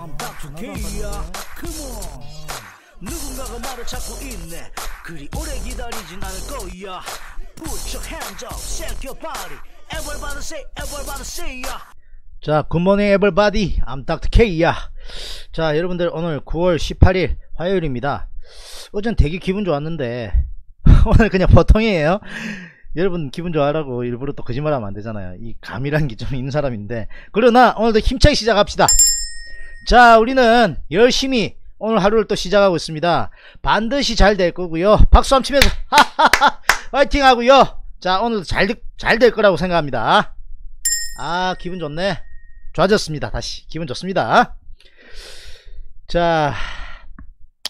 I'm Dr. K야 Come on 누군가가 나를 찾고 있네 그리 오래 기다리진 않을 거야 Put your hands up, shake your body Everybody say, everybody say ya 자, good morning everybody. Dr. K야. 자, 여러분들 오늘 9월 18일 화요일입니다. 어젠 되게 기분 좋았는데 오늘 그냥 보통이에요. 여러분 기분 좋아라고 일부러 또 거짓말하면 안 되잖아요. 이 감이란 게좀 있는 사람인데 그러나 오늘도 힘차게 시작합시다. 자, 우리는 열심히 오늘 하루를 또 시작하고 있습니다. 반드시 잘 될 거고요. 박수 한번 치면서 화이팅 하고요. 자, 오늘도 잘잘 될 거라고 생각합니다. 아, 기분 좋네. 좋아졌습니다. 다시 기분 좋습니다. 자,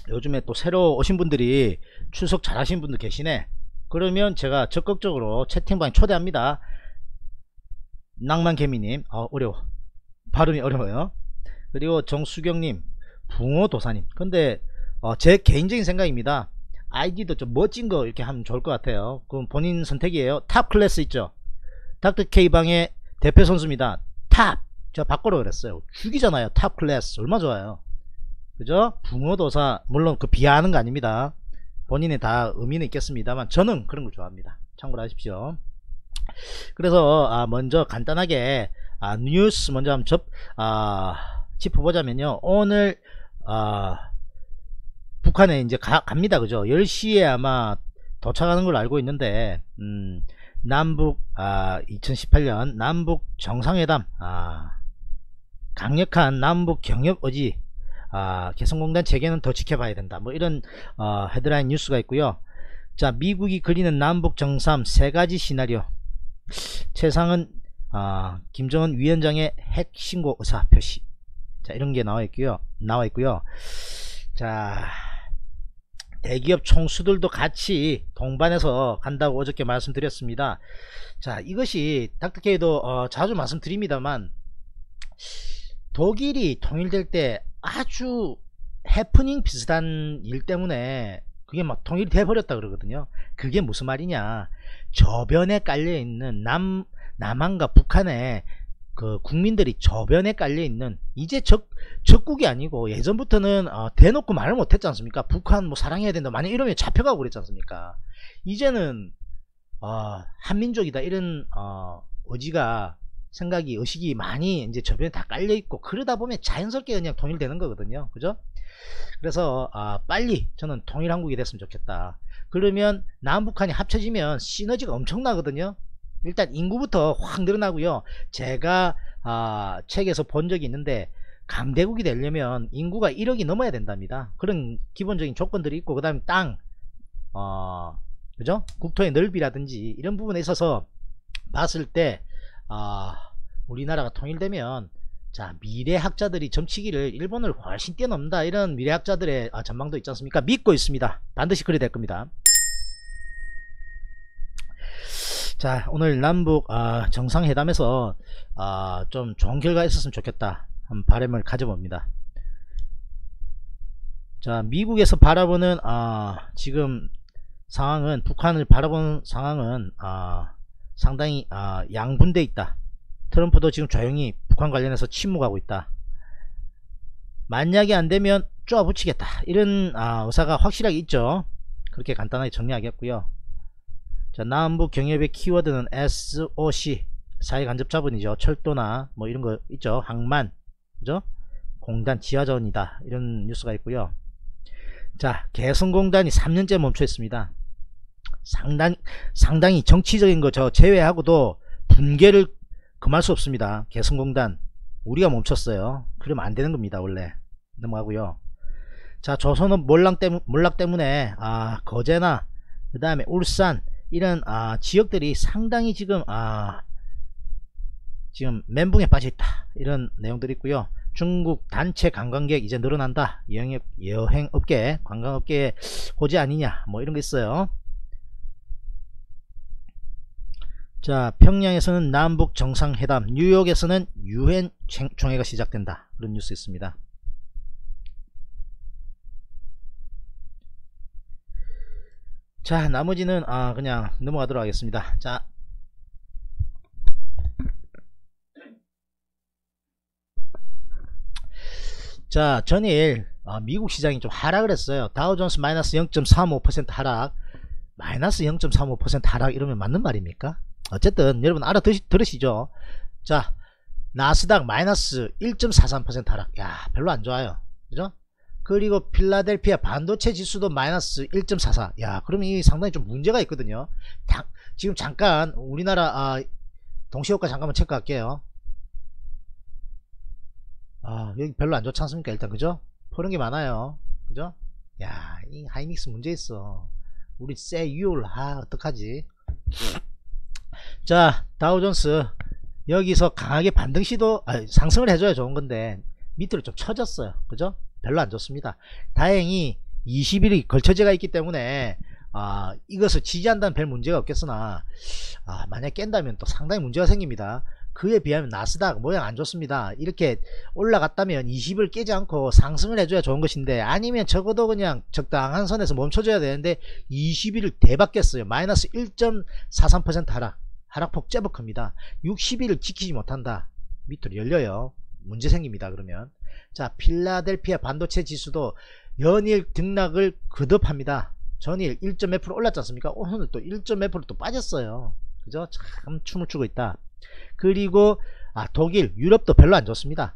요즘에 또 새로 오신 분들이 출석 잘 하신 분들 계시네. 그러면 제가 적극적으로 채팅방에 초대합니다. 낭만개미님, 아, 어려워. 발음이 어려워요. 그리고 정수경님, 붕어도사님. 근데 어, 제 개인적인 생각입니다. 아이디도 좀 멋진 거 이렇게 하면 좋을 것 같아요. 그럼 본인 선택이에요. 탑 클래스 있죠. 닥터 K방의 대표 선수입니다. 탑! 제가 바꾸라 그랬어요. 죽이잖아요. 탑 클래스. 얼마 좋아요. 그죠? 붕어도사, 물론 그 비하하는 거 아닙니다. 본인의 다 의미는 있겠습니다만, 저는 그런 걸 좋아합니다. 참고로 하십시오. 그래서, 아, 먼저 간단하게, 아, 뉴스 먼저 한번 접, 아, 짚어보자면요. 오늘, 아, 북한에 이제 가, 갑니다. 그죠? 10시에 아마 도착하는 걸로 알고 있는데, 음, 남북 아 2018년 남북 정상회담 아 강력한 남북 경협 의지 아 개성공단 재개는 더 지켜봐야 된다 뭐 이런 어, 헤드라인 뉴스가 있고요 자 미국이 그리는 남북 정상 세 가지 시나리오 최상은 아 김정은 위원장의 핵 신고 의사 표시 자 이런 게 나와 있고요 나와 있고요 자 대기업 총수들도 같이 동반해서 간다고 어저께 말씀드렸습니다. 자 이것이 닥터케이도 어, 자주 말씀드립니다만 독일이 통일될 때 아주 해프닝 비슷한 일 때문에 그게 막 통일이 돼버렸다 그러거든요. 그게 무슨 말이냐 저변에 깔려있는 남, 남한과 북한의 그 국민들이 저변에 깔려 있는 이제 적 적국이 아니고 예전부터는 어, 대놓고 말을 못했지 않습니까? 북한 뭐 사랑해야 된다 만약 이러면 잡혀가고 그랬지 않습니까? 이제는 어, 한민족이다 이런 어, 의지가 생각이 의식이 많이 이제 저변에 다 깔려 있고 그러다 보면 자연스럽게 그냥 통일되는 거거든요, 그죠? 그래서 아, 빨리 저는 통일 한국이 됐으면 좋겠다. 그러면 남북한이 합쳐지면 시너지가 엄청나거든요. 일단 인구부터 확 늘어나고요. 제가 아, 책에서 본 적이 있는데 강대국이 되려면 인구가 1억이 넘어야 된답니다. 그런 기본적인 조건들이 있고 그 다음에 땅, 어, 그죠? 국토의 넓이라든지 이런 부분에 있어서 봤을 때 아, 우리나라가 통일되면 자 미래학자들이 점치기를 일본을 훨씬 뛰어넘는다 이런 미래학자들의 아, 전망도 있지 않습니까? 믿고 있습니다. 반드시 그리 될 겁니다. 자 오늘 남북 아, 정상회담에서 아, 좀 좋은 결과 있었으면 좋겠다 한 바람을 가져봅니다. 자 미국에서 바라보는 아, 지금 상황은 북한을 바라보는 상황은 아, 상당히 아, 양분돼 있다. 트럼프도 지금 조용히 북한 관련해서 침묵하고 있다. 만약에 안되면 쪼아붙이겠다. 이런 아, 의사가 확실하게 있죠. 그렇게 간단하게 정리하겠고요 자, 남북 경협의 키워드는 SOC 사회 간접 자본이죠. 철도나 뭐 이런 거 있죠. 항만 그죠? 공단 지하자원이다. 이런 뉴스가 있고요. 자, 개성공단이 3년째 멈춰 있습니다. 상당 상당히 정치적인 거 저 제외하고도 분개를 금할 수 없습니다. 개성공단 우리가 멈췄어요. 그러면 안 되는 겁니다. 원래 넘어가고요. 자, 조선업 몰락, 때문, 몰락 때문에 아 거제나 그 다음에 울산 이런 아, 지역들이 상당히 지금 아, 지금 멘붕에 빠져있다. 이런 내용들이 있고요. 중국 단체 관광객 이제 늘어난다. 여행, 여행업계 관광업계에 호재 아니냐. 뭐 이런 게 있어요. 자 평양에서는 남북 정상회담 뉴욕에서는 유엔 총회가 시작된다. 그런 뉴스 있습니다 자 나머지는 아 그냥 넘어가도록 하겠습니다. 자. 자 전일 어, 미국 시장이 좀 하락을 했어요. 다우존스 마이너스 0.35% 하락. 마이너스 0.35% 하락 이러면 맞는 말입니까? 어쨌든 여러분 알아들으시죠? 자 나스닥 마이너스 1.43% 하락. 야 별로 안 좋아요. 그죠 그리고 필라델피아 반도체 지수도 마이너스 1.44 야 그러면 이 상당히 좀 문제가 있거든요. 당, 지금 잠깐 우리나라 아, 동시효과 잠깐만 체크할게요. 아 여기 별로 안 좋지 않습니까 일단. 그죠? 푸는 게 많아요. 그죠? 야 이 하이닉스 문제 있어. 우리 세율 아 어떡하지? 자 다우존스. 여기서 강하게 반등 시도 아, 상승을 해줘야 좋은 건데 밑으로 좀 쳐졌어요. 그죠 별로 안 좋습니다. 다행히 20일이 걸쳐져가 있기 때문에 아, 이것을 지지한다는 별 문제가 없겠으나 아, 만약 깬다면 또 상당히 문제가 생깁니다. 그에 비하면 나스닥 모양 안 좋습니다. 이렇게 올라갔다면 20을 깨지 않고 상승을 해줘야 좋은 것인데 아니면 적어도 그냥 적당한 선에서 멈춰줘야 되는데 20일을 대박 깼어요. 마이너스 1.43% 하락 하락폭 제법 큽니다. 60일을 지키지 못한다. 밑으로 열려요 문제 생깁니다 그러면. 자 필라델피아 반도체 지수도 연일 등락을 거듭합니다. 전일 1.몇% 올랐지 않습니까? 오늘 또 1.몇%또 또 빠졌어요. 그죠? 참 춤을 추고 있다. 그리고 아 독일 유럽도 별로 안 좋습니다.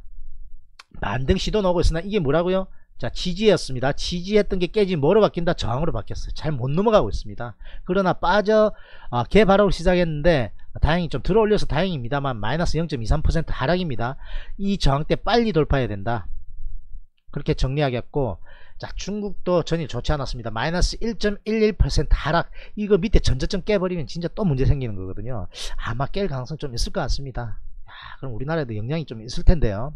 반등 시도 나오고 있으나 이게 뭐라고요? 자 지지였습니다. 지지했던 게 깨지 뭐로 바뀐다? 저항으로 바뀌었어요. 잘 못 넘어가고 있습니다. 그러나 빠져 아, 개발하고 시작했는데 다행히 좀 들어 올려서 다행입니다만 마이너스 0.23% 하락입니다. 이 저항대 빨리 돌파해야 된다. 그렇게 정리하겠고 자 중국도 전일 좋지 않았습니다. 마이너스 1.11% 하락. 이거 밑에 전저점 깨버리면 진짜 또 문제 생기는 거거든요. 아마 깰 가능성 좀 있을 것 같습니다. 야, 그럼 우리나라에도 영향이 좀 있을 텐데요.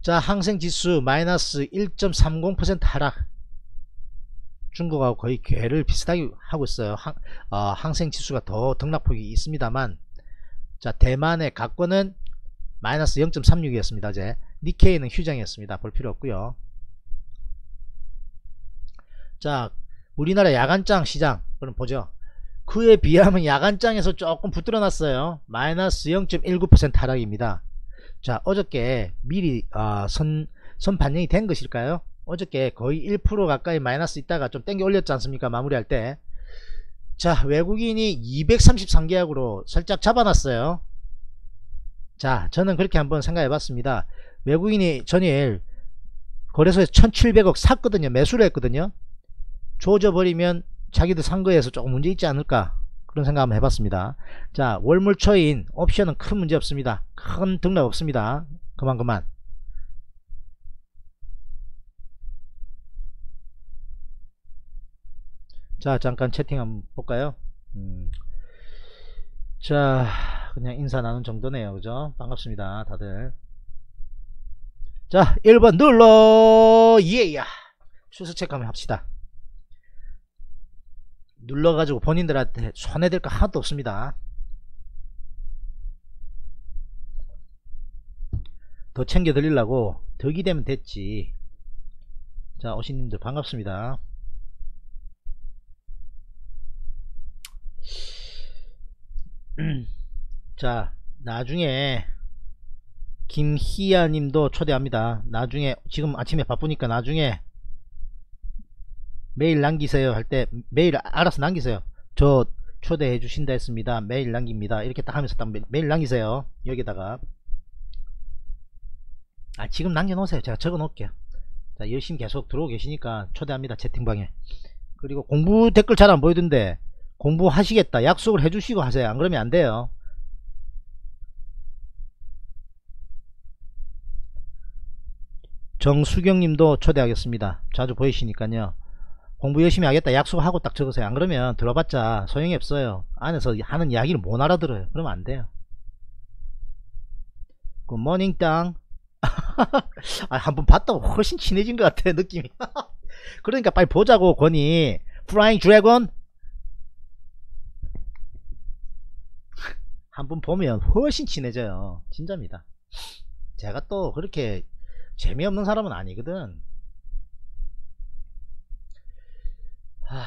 자 항생지수 마이너스 1.30% 하락 중국하고 거의 괴를 비슷하게 하고 있어요. 항, 어, 항생 지수가 더 등락폭이 있습니다만 자 대만의 각권은 마이너스 0.36이었습니다 이제. 니케이는 휴장이었습니다. 볼 필요 없고요. 자 우리나라 야간장 시장 그럼 보죠. 그에 비하면 야간장에서 조금 붙들어 놨어요. 마이너스 0.19% 하락입니다. 자 어저께 미리 어, 선, 선 반영이 된 것일까요 어저께 거의 1% 가까이 마이너스 있다가 좀 땡겨 올렸지 않습니까? 마무리할 때 자 외국인이 233계약으로 살짝 잡아놨어요. 자 저는 그렇게 한번 생각해 봤습니다. 외국인이 전일 거래소에서 1700억 샀거든요. 매수를 했거든요. 조져버리면 자기들 산 거에서 조금 문제 있지 않을까? 그런 생각 한번 해봤습니다. 자 월물초인 옵션은 큰 문제 없습니다. 큰 등락 없습니다. 그만 그만 자 잠깐 채팅 한번 볼까요? 음. 자 그냥 인사 나눈 정도네요. 그죠? 반갑습니다 다들. 자 1번 눌러! 예야! 추수 체크 한번 합시다. 눌러가지고 본인들한테 손해될 거 하나도 없습니다. 더 챙겨 드리려고 덕이 되면 됐지. 자 오신님들 반갑습니다 자 나중에 김희아 님도 초대합니다. 나중에 지금 아침에 바쁘니까 나중에 메일 남기세요 할 때 메일 알아서 남기세요. 저 초대해 주신다 했습니다. 메일 남깁니다. 이렇게 딱 하면서 딱 메일 남기세요. 여기다가. 아 지금 남겨 놓으세요. 제가 적어 놓을게요. 자 열심히 계속 들어오고 계시니까 초대합니다. 채팅방에. 그리고 공부 댓글 잘 안 보이던데 공부하시겠다. 약속을 해주시고 하세요. 안 그러면 안 돼요. 정수경님도 초대하겠습니다. 자주 보이시니까요. 공부 열심히 하겠다. 약속하고 딱 적으세요. 안 그러면 들어봤자 소용이 없어요. 안에서 하는 이야기를 못 알아들어요. 그러면 안 돼요. 굿모닝 땅. 아, 한번 봤다고 훨씬 친해진 것 같아 느낌이. 그러니까 빨리 보자고 권이. 프라잉 드래곤 한번 보면 훨씬 친해져요. 진짜입니다. 제가 또 그렇게 재미없는 사람은 아니거든. 하...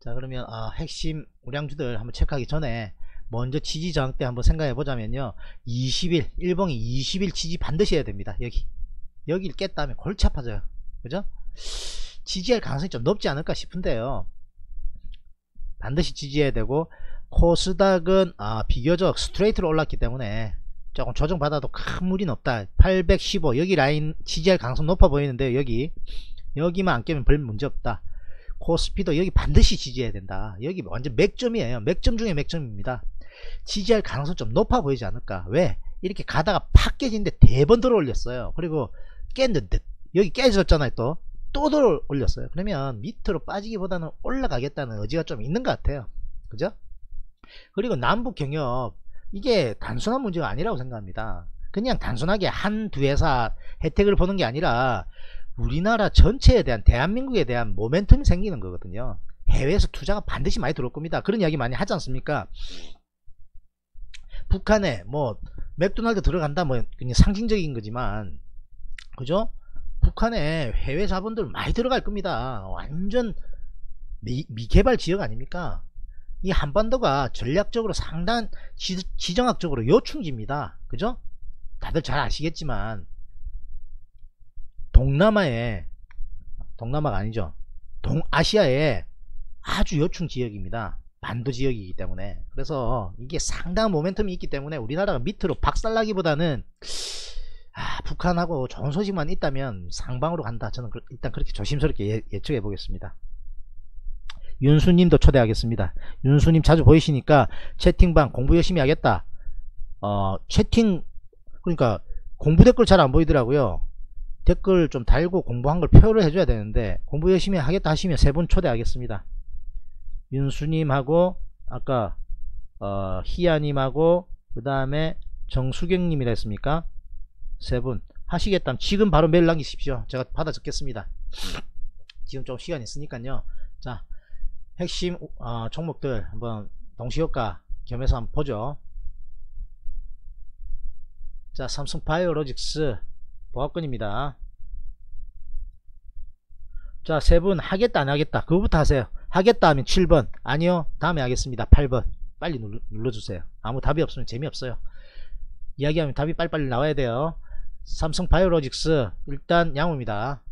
자 그러면 아, 핵심 우량주들 한번 체크하기 전에 먼저 지지 저항 때 한번 생각해 보자면요. 20일 일봉이 20일 지지 반드시 해야 됩니다. 여기. 여기를 깼다면 골치 아파져요. 그죠? 지지할 가능성이 좀 높지 않을까 싶은데요. 반드시 지지해야 되고 코스닥은 아, 비교적 스트레이트로 올랐기 때문에 조금 조정받아도 큰 무리는 없다. 815 여기 라인 지지할 가능성 높아 보이는데요 여기. 여기만 안 깨면 별 문제 없다. 코스피도 여기 반드시 지지해야 된다. 여기 완전 맥점이에요. 맥점 중에 맥점입니다. 지지할 가능성 좀 높아 보이지 않을까? 왜? 이렇게 가다가 팍 깨지는데 대번 들어 올렸어요. 그리고 깼는데 여기 깨졌잖아요 또. 또 들어 올렸어요. 그러면 밑으로 빠지기보다는 올라가겠다는 의지가 좀 있는 것 같아요. 그죠 그리고 남북 경협 이게 단순한 문제가 아니라고 생각합니다. 그냥 단순하게 한 두 회사 혜택을 보는 게 아니라 우리나라 전체에 대한 대한민국에 대한 모멘텀이 생기는 거거든요. 해외에서 투자가 반드시 많이 들어올 겁니다. 그런 이야기 많이 하지 않습니까? 북한에 뭐 맥도날드 들어간다 뭐 그냥 상징적인 거지만 그죠? 북한에 해외 자본들 많이 들어갈 겁니다. 완전 미, 미개발 지역 아닙니까 이 한반도가 전략적으로 상당한 지, 지정학적으로 요충지입니다. 그죠? 다들 잘 아시겠지만 동남아에 동남아가 아니죠. 동아시아에 아주 요충 지역입니다. 반도 지역이기 때문에. 그래서 이게 상당한 모멘텀이 있기 때문에 우리나라가 밑으로 박살나기보다는 아, 북한하고 좋은 소식만 있다면 상방으로 간다. 저는 그, 일단 그렇게 조심스럽게 예, 예측해 보겠습니다 윤수님도 초대하겠습니다. 윤수님 자주 보이시니까 채팅방 공부 열심히 하겠다. 어 채팅 그러니까 공부 댓글 잘 안 보이더라고요. 댓글 좀 달고 공부한 걸 표를 해줘야 되는데 공부 열심히 하겠다 하시면 세 분 초대하겠습니다. 윤수님하고 아까 어, 희야님하고 그 다음에 정수경님이라 했습니까? 세 분 하시겠다면 지금 바로 메일 남기십시오. 제가 받아 적겠습니다. 지금 좀 시간 있으니까요. 자 핵심 어, 종목들 한번 동시효과 겸해서 한번 보죠. 자 삼성 바이오로직스 보합권입니다. 자 세 분 하겠다 안 하겠다? 그거부터 하세요. 하겠다 하면 7번 아니요 다음에 하겠습니다. 8번. 빨리 눌러, 눌러주세요. 아무 답이 없으면 재미없어요. 이야기하면 답이 빨리빨리 나와야 돼요. 삼성 바이오로직스 일단 양호입니다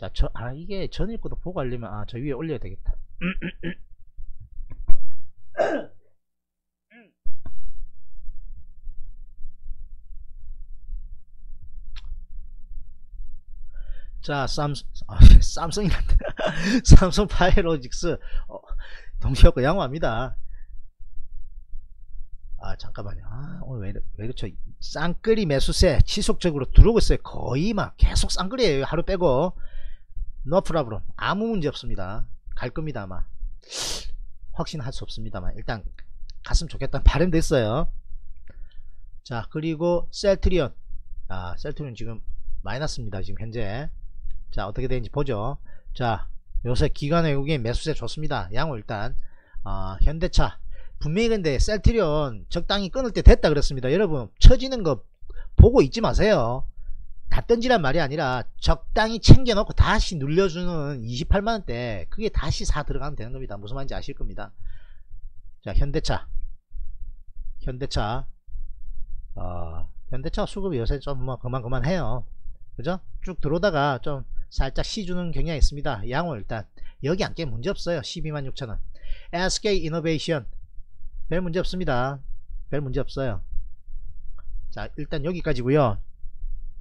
자, 저, 아, 이게 전 읽고도 보고 하려면, 아, 저 위에 올려야 되겠다. 자, 삼성, 아, 삼성이란다. 삼성 바이오로직스, 어, 동시효과 양호합니다. 아, 잠깐만요. 아, 오늘 왜, 왜 이렇죠? 쌍끌이 매수세 지속적으로 들어오고 있어요. 거의 막 계속 쌍끌이에요. 하루 빼고. Problem. 아무 문제 없습니다. 갈 겁니다, 아마. 확신할 수 없습니다만. 일단, 갔으면 좋겠다. 발음 됐어요. 자, 그리고 셀트리온. 아, 셀트리온 지금 마이너스입니다. 지금 현재. 자 어떻게 되는지 보죠 자 요새 기관 외국인 매수세 좋습니다 양호 일단 어, 현대차 분명히 근데 셀트리온 적당히 끊을 때 됐다 그랬습니다 여러분 처지는 거 보고 있지 마세요 다 던지란 말이 아니라 적당히 챙겨놓고 다시 눌려주는 28만원대 그게 다시 사 들어가면 되는 겁니다. 무슨 말인지 아실 겁니다. 자 현대차. 현대차. 어, 현대차 수급이 요새 좀 뭐 그만 그만 해요. 그죠? 쭉 들어오다가 좀 살짝 시주는 경향이 있습니다. 양호 일단 여기 안 깨 문제없어요. 126,000원. SK 이노베이션. 별 문제없습니다. 별 문제없어요. 자 일단 여기까지고요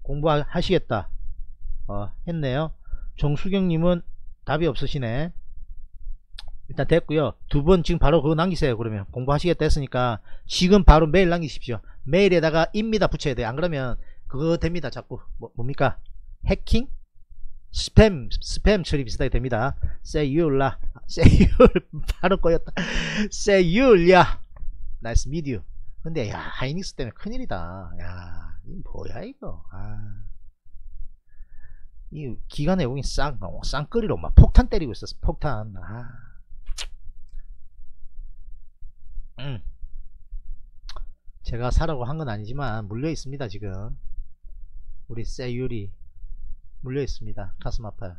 공부하시겠다. 어, 했네요. 정수경님은 답이 없으시네. 일단 됐고요. 두 번 지금 바로 그거 남기세요 그러면. 공부하시겠다 했으니까 지금 바로 메일 남기십시오. 메일에다가 입니다 붙여야 돼요. 안 그러면 그거 됩니다 자꾸. 뭐, 뭡니까? 해킹? 스팸 스팸 처리 비슷하게 됩니다. 세율라. 세율 바로 꼬였다. 세율야 나이스 미디어. 근데 야 하이닉스 때문에 큰일이다. 야 이 뭐야 이거 아. 이 기관에 여기 쌍 어, 쌍거리로 막 폭탄 때리고 있었어 폭탄 아. 음. 제가 사라고 한 건 아니지만 물려 있습니다 지금 우리 세율이 물려 있습니다. 가슴 아파요.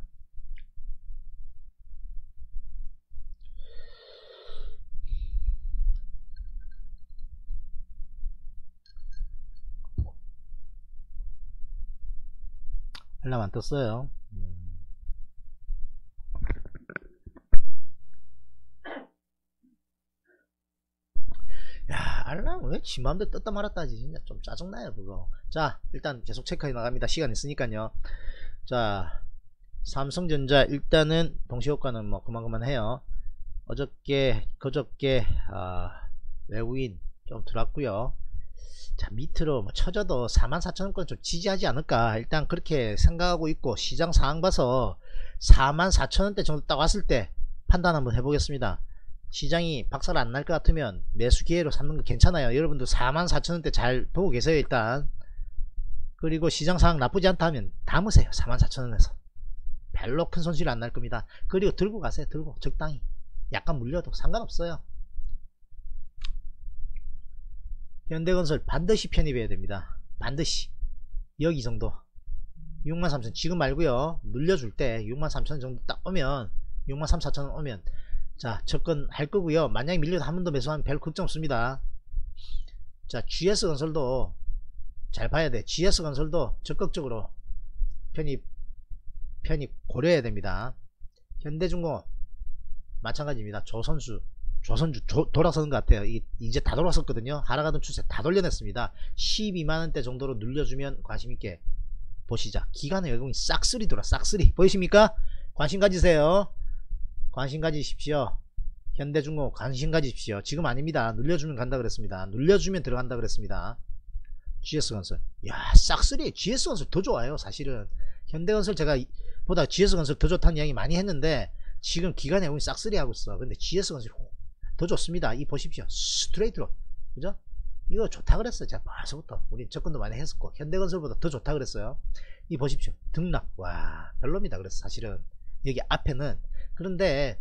알람 안 떴어요. 알람 왜 지맘대로 떴다 말았다지? 진짜 좀 짜증나요 그거. 자 일단 계속 체크해 나갑니다. 시간 있으니까요. 자 삼성전자 일단은 동시효과는 뭐 그만그만 해요. 어저께 그저께 아, 외국인 좀 들어왔고요 자 밑으로 뭐 쳐져도 44,000원권 좀 지지하지 않을까. 일단 그렇게 생각하고 있고 시장 상황 봐서 44,000원대 정도 딱 왔을 때 판단 한번 해보겠습니다. 시장이 박살 안 날 것 같으면 매수 기회로 삼는 거 괜찮아요. 여러분들 44,000원대 잘 보고 계세요 일단. 그리고 시장 상황 나쁘지 않다면 담으세요 44,000원에서. 별로 큰 손실 안 날 겁니다. 그리고 들고 가세요 들고. 적당히. 약간 물려도 상관없어요 현대건설 반드시 편입해야 됩니다. 반드시. 여기 정도. 63,000 지금 말고요. 늘려줄 때 63,000 정도 딱 오면 63,400 오면. 자 접근할 거고요. 만약에 밀려도 한 번 더 매수하면 별 걱정 없습니다. 자 GS건설도 잘 봐야 돼. GS건설도 적극적으로 편입 편입 고려해야 됩니다. 현대중공업 마찬가지입니다. 조선수 조선주 조, 돌아서는 것 같아요 이, 이제 다 돌아섰거든요 하락하던 추세 다 돌려냈습니다 12만원대 정도로 늘려주면 관심있게 보시자 기간의 외국인 싹쓸이 돌아 싹쓸이 보이십니까 관심 가지세요 관심 가지십시오. 현대중공업 관심 가지십시오. 지금 아닙니다. 눌려주면 간다 그랬습니다. 눌려주면 들어간다 그랬습니다. GS건설. 야, 싹쓸이 GS건설 더 좋아요. 사실은. 현대건설 제가 보다 GS건설 더 좋다는 이야기 많이 했는데 지금 기간에 우리 싹쓸이 하고 있어. 근데 GS건설 더 좋습니다. 이 보십시오. 스트레이트로. 그죠? 이거 좋다 그랬어요. 제가 벌써부터. 우리 접근도 많이 했었고 현대건설보다 더 좋다 그랬어요. 이 보십시오. 등락. 와, 별로입니다. 그래서 사실은 여기 앞에는 그런데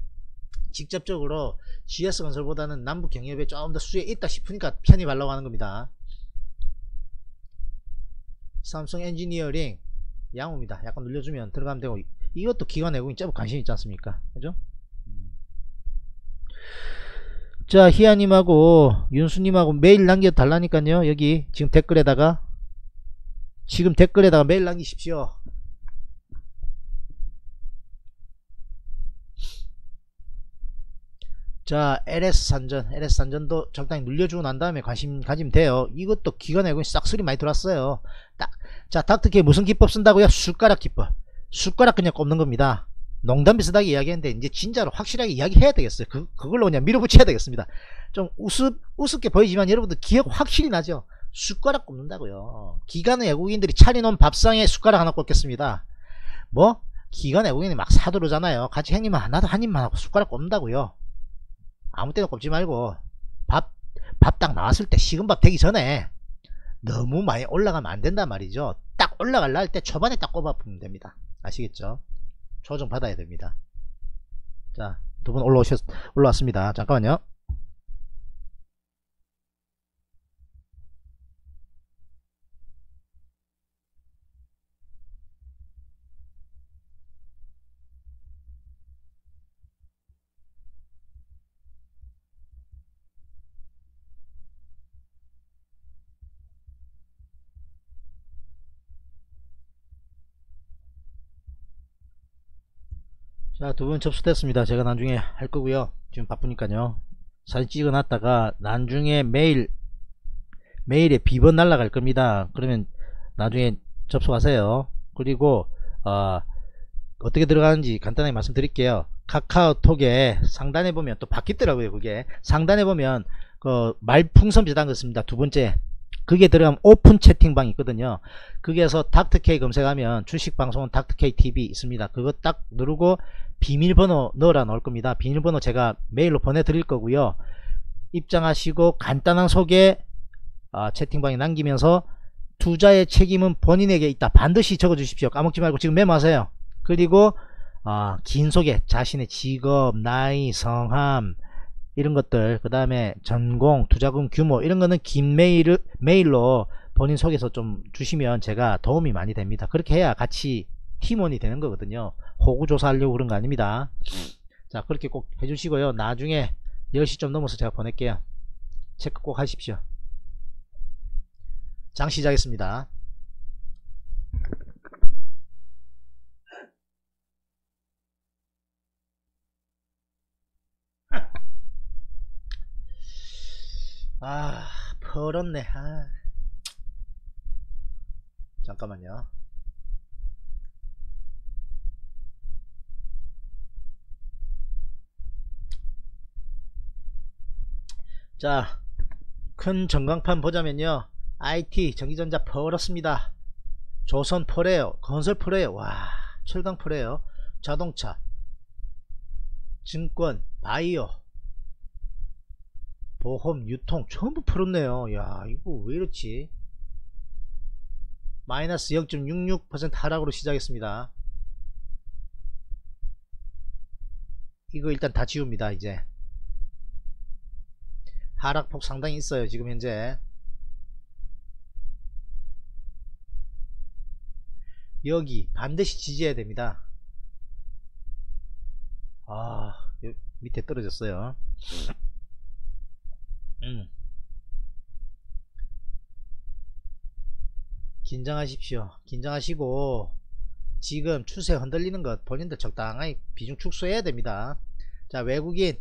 직접적으로 GS건설보다는 남북 경협에 조금 더 수에 있다 싶으니까 편입하려고 하는 겁니다. 삼성 엔지니어링 양호입니다. 약간 눌려주면 들어가면 되고 이것도 기관 내국인 제법 관심 있지 않습니까? 그죠? 자 희아님하고 윤수님하고 메일 남겨달라니까요. 여기 지금 댓글에다가. 지금 댓글에다가 메일 남기십시오. 자 LS 산전. LS 산전도 적당히 눌려주고 난 다음에 관심 가지면 돼요. 이것도 기가 내고 싹소리 많이 들어왔어요. 딱 자 닥터케 무슨 기법 쓴다고요? 숟가락 기법. 숟가락 그냥 꼽는 겁니다 농담 비슷하게 이야기했는데 이제 진짜로 확실하게 이야기해야 되겠어요. 그, 그걸로 그냥 밀어붙여야 되겠습니다. 좀 우습, 우습게 보이지만 여러분들 기억 확실히 나죠? 숟가락 꼽는다고요. 기관 외국인들이 차려놓은 밥상에 숟가락 하나 꼽겠습니다. 뭐? 기관 외국인이 막 사들어오잖아요. 같이 행님은 하나도 한 입만 하고 숟가락 꼽는다고요. 아무 때나 꼽지 말고 밥 밥 딱 나왔을 때 식은 밥 되기 전에 너무 많이 올라가면 안 된단 말이죠. 딱 올라갈라 할 때 초반에 딱 꼽아보면 됩니다. 아시겠죠 조정 받아야 됩니다. 자 두 분 올라오셨 올라왔습니다. 잠깐만요 자, 두 분 접수됐습니다. 제가 나중에 할 거고요. 지금 바쁘니까요. 사진 찍어 놨다가 나중에 메일 메일에 비번 날라갈 겁니다. 그러면 나중에 접수하세요. 그리고 어, 어떻게 들어가는지 간단하게 말씀드릴게요. 카카오톡에 상단에 보면 또 바뀌더라고요. 그게 상단에 보면 그 말풍선 비슷한 거 있습니다. 두 번째 그게 들어가면 오픈 채팅방이 있거든요. 거기에서 닥터케이 검색하면 주식방송은 닥터케이 TV 있습니다. 그거 딱 누르고 비밀번호 넣으라 넣을 겁니다. 비밀번호 제가 메일로 보내드릴 거고요. 입장하시고 간단한 소개 어, 채팅방에 남기면서 투자의 책임은 본인에게 있다. 반드시 적어 주십시오. 까먹지 말고 지금 메모하세요. 그리고 어, 긴 소개 자신의 직업, 나이, 성함 이런 것들 그 다음에 전공 투자금 규모 이런 거는 긴 메일, 메일로 본인 속에서 좀 주시면 제가 도움이 많이 됩니다. 그렇게 해야 같이 팀원이 되는 거거든요. 호구 조사 하려고 그런 거 아닙니다. 자 그렇게 꼭 해주시고요. 나중에 10시 좀 넘어서 제가 보낼게요. 체크 꼭 하십시오. 장 시작했습니다 펄었네 아. 잠깐만요 자, 큰 전광판 보자면요. IT, 전기전자 펄었습니다. 조선 펄에요. 건설 펄에요. 와, 철강 펄에요. 자동차, 증권, 바이오, 보험, 유통 전부 풀었네요. 야, 이거 왜 이렇지? 마이너스 0.66% 하락으로 시작했습니다. 이거 일단 다 지웁니다, 이제. 하락폭 상당히 있어요 지금 현재 여기 반드시 지지해야 됩니다 아 밑에 떨어졌어요 음. 긴장하십시오. 긴장하시고 지금 추세 흔들리는 것 본인들 적당히 비중 축소해야 됩니다. 자 외국인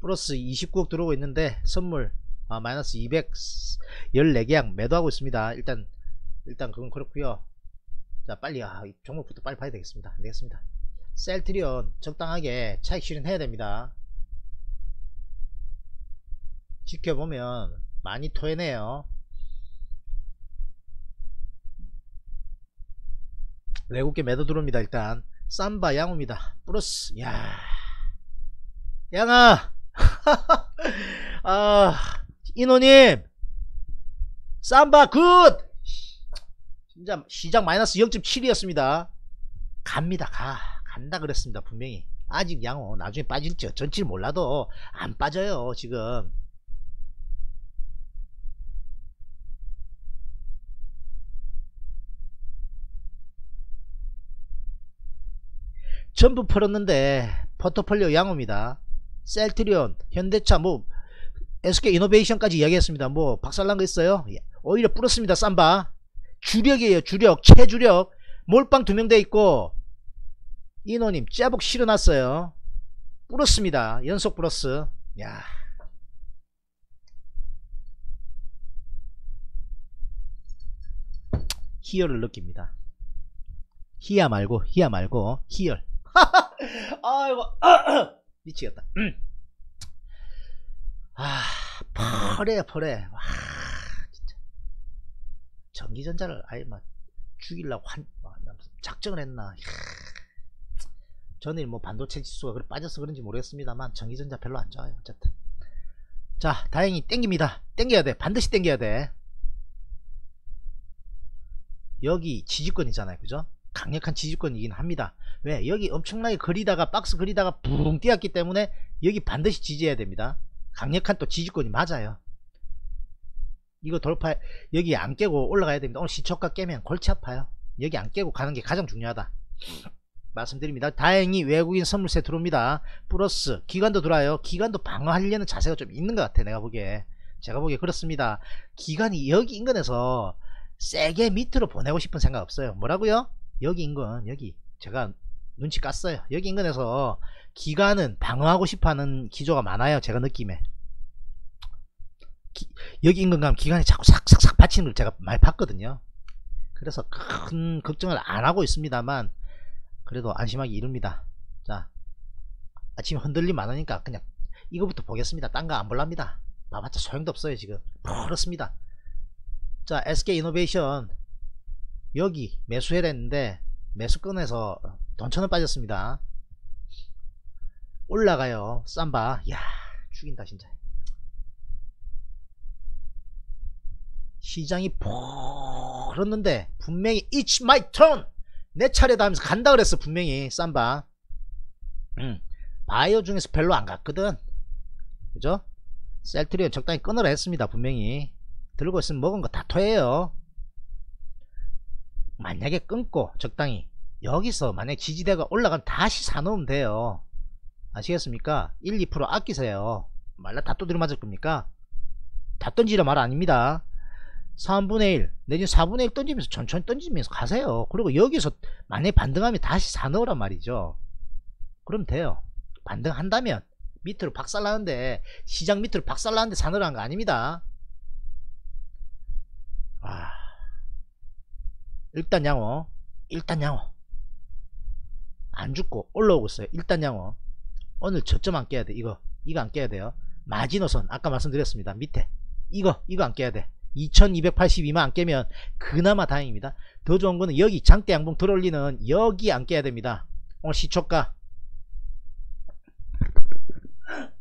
플러스 29억 들어오고 있는데 선물 아, 마이너스 214계약 매도하고 있습니다. 일단 일단 그건 그렇고요. 자 빨리 아, 종목부터 빨리 봐야 되겠습니다. 되겠습니다. 셀트리온 적당하게 차익 실현해야 됩니다 지켜보면 많이 토해내요 외국계 매도 들어옵니다 일단 삼바 양호입니다 플러스 야 양아 아, 인호님, 삼바 good! 진짜 시장 마이너스 0.7이었습니다. 갑니다, 가. 간다 그랬습니다, 분명히. 아직 양호, 나중에 빠질지 어쩐지 몰라도 안 빠져요, 지금. 전부 풀었는데 포트폴리오 양호입니다. 셀트리온, 현대차, 뭐 SK 이노베이션까지 이야기했습니다. 뭐 박살난 거 있어요? 예, 오히려 뿌렸습니다. 쌈바. 주력이에요. 주력. 최주력. 몰빵 두 명 돼 있고 이노님 짜복 실어놨어요. 뿌렸습니다. 연속 플러스. 야. 희열을 느낍니다. 희야 말고 희야 말고 희열. 아이고. 미치겠다. 음. 아, 펄해, 펄해. 와, 진짜. 전기전자를 아예 막 죽이려고 한, 작정을 했나. 전일 뭐 반도체 지수가 그래 빠져서 그런지 모르겠습니다만 전기전자 별로 안 좋아요. 어쨌든. 자, 다행히 땡깁니다. 땡겨야 돼. 반드시 땡겨야 돼. 여기 지지권이잖아요. 그죠? 강력한 지지권이긴 합니다. 왜? 여기 엄청나게 그리다가 박스 그리다가 붕 뛰었기 때문에 여기 반드시 지지해야 됩니다. 강력한 또 지지권이 맞아요. 이거 돌파 여기 안 깨고 올라가야 됩니다. 오늘 시초가 깨면 골치 아파요. 여기 안 깨고 가는 게 가장 중요하다. 말씀드립니다. 다행히 외국인 선물세 들어옵니다. 플러스 기관도 들어와요. 기관도 방어하려는 자세가 좀 있는 것 같아 내가 보기에. 제가 보기에 그렇습니다. 기관이 여기 인근에서 세게 밑으로 보내고 싶은 생각 없어요. 뭐라고요? 여기 인근 여기 제가 눈치 깠어요. 여기 인근에서 기관은 방어하고 싶어하는 기조가 많아요 제가 느낌에. 기, 여기 인근 가면 기관이 자꾸 삭삭삭 받치는 걸 제가 많이 봤거든요. 그래서 큰 걱정을 안 하고 있습니다만 그래도 안심하기 이릅니다. 자 아침에 흔들림 많으니까 그냥 이거부터 보겠습니다. 딴 거 안 볼랍니다. 봐봤자 소용도 없어요 지금. 그렇습니다. 자 SK이노베이션. 여기 매수해라 했는데 매수권에서 돈 천원 빠졌습니다. 올라가요. 쌈바. 야 죽인다 진짜. 시장이 포렸는데 분명히 It's my turn! 내 차례다 하면서 간다 그랬어 분명히. 쌈바. 음, 바이오 중에서 별로 안 갔거든. 그죠? 셀트리온 적당히 끊으라 했습니다 분명히. 들고 있으면 먹은 거 다 토해요 만약에 끊고 적당히 여기서 만약 지지대가 올라가면 다시 사놓으면 돼요. 아시겠습니까? 1, 2% 아끼세요. 말라 다 두드려 맞을 겁니까? 다 던지라 말 아닙니다. 3분의 1 내지는 4분의 1 던지면서 천천히 던지면서 가세요. 그리고 여기서 만약에 반등하면 다시 사놓으란 말이죠. 그럼 돼요. 반등한다면 밑으로 박살나는데 시장 밑으로 박살나는데 사놓으라는 거 아닙니다 일단 양호 일단 양호 안 죽고 올라오고 있어요. 일단 양호 오늘 저점 안 깨야 돼. 이거. 이거 안 깨야 돼요. 마지노선 아까 말씀드렸습니다. 밑에. 이거 이거 안 깨야 돼. 2282만 안 깨면 그나마 다행입니다. 더 좋은 거는 여기 장대 양봉 들어올리는 여기 안 깨야 됩니다. 오늘 시초가.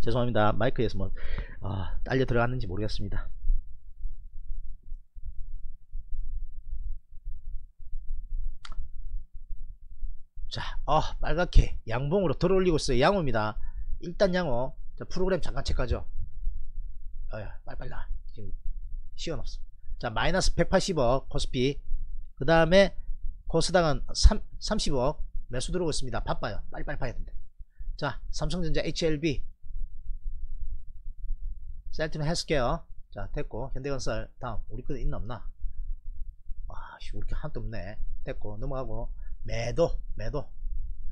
죄송합니다. 마이크에서 뭐 아, 딸려 들어갔는지 모르겠습니다 자, 어, 빨갛게 양봉으로 들어올리고 있어요. 양호입니다. 일단 양호. 자, 프로그램 잠깐 체크하죠. 어야, 빨리빨리 나. 지금 시간 없어. 자, 마이너스 180억 코스피. 그 다음에 코스닥은 3, 30억 매수 들어오고 있습니다. 바빠요. 빨리빨리 봐야 된다. 자, 삼성전자 HLB. 셀트는 헬스케어. 자, 됐고. 현대건설. 다음. 우리 거 있나 없나? 아, 씨, 우리 거 하나도 없네. 됐고. 넘어가고. 매도 매도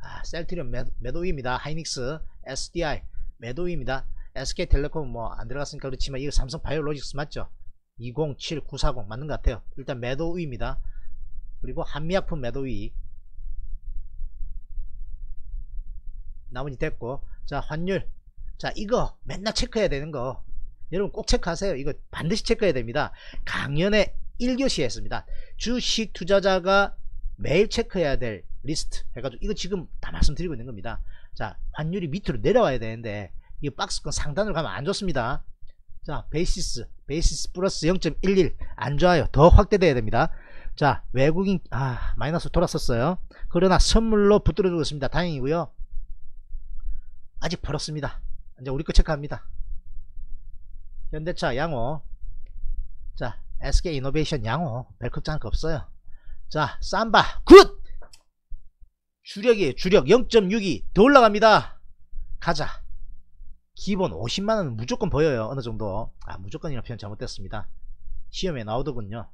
아, 셀트리온 매, 매도입니다 하이닉스 SDI 매도입니다 SK텔레콤 뭐 안 들어갔으니까 그렇지만 이거 삼성 바이오로직스 맞죠 207940 맞는 것 같아요 일단 매도입니다 그리고 한미약품 매도위 나머지 됐고 자 환율 자 이거 맨날 체크해야 되는 거 여러분 꼭 체크하세요. 이거 반드시 체크해야 됩니다. 강연의 1교시에 했습니다. 주식 투자자가 매일 체크해야 될 리스트 해가지고 이거 지금 다 말씀드리고 있는 겁니다. 자 환율이 밑으로 내려와야 되는데 이 박스권 상단으로 가면 안 좋습니다. 자 베이시스 베이시스 플러스 0.11 안 좋아요. 더 확대돼야 됩니다. 자 외국인 아 마이너스 돌았었어요. 그러나 선물로 붙들어 주고 있습니다. 다행이고요. 아직 벌었습니다. 이제 우리 거 체크합니다 현대차 양호. 자 SK 이노베이션 양호. 별 걱정할 거 없어요. 자 삼바 good! 주력이에요 주력 0.62 더 올라갑니다. 가자. 기본 50만원은 무조건 보여요 어느정도. 아 무조건이라는 표현 잘못됐습니다. 시험에 나오더군요.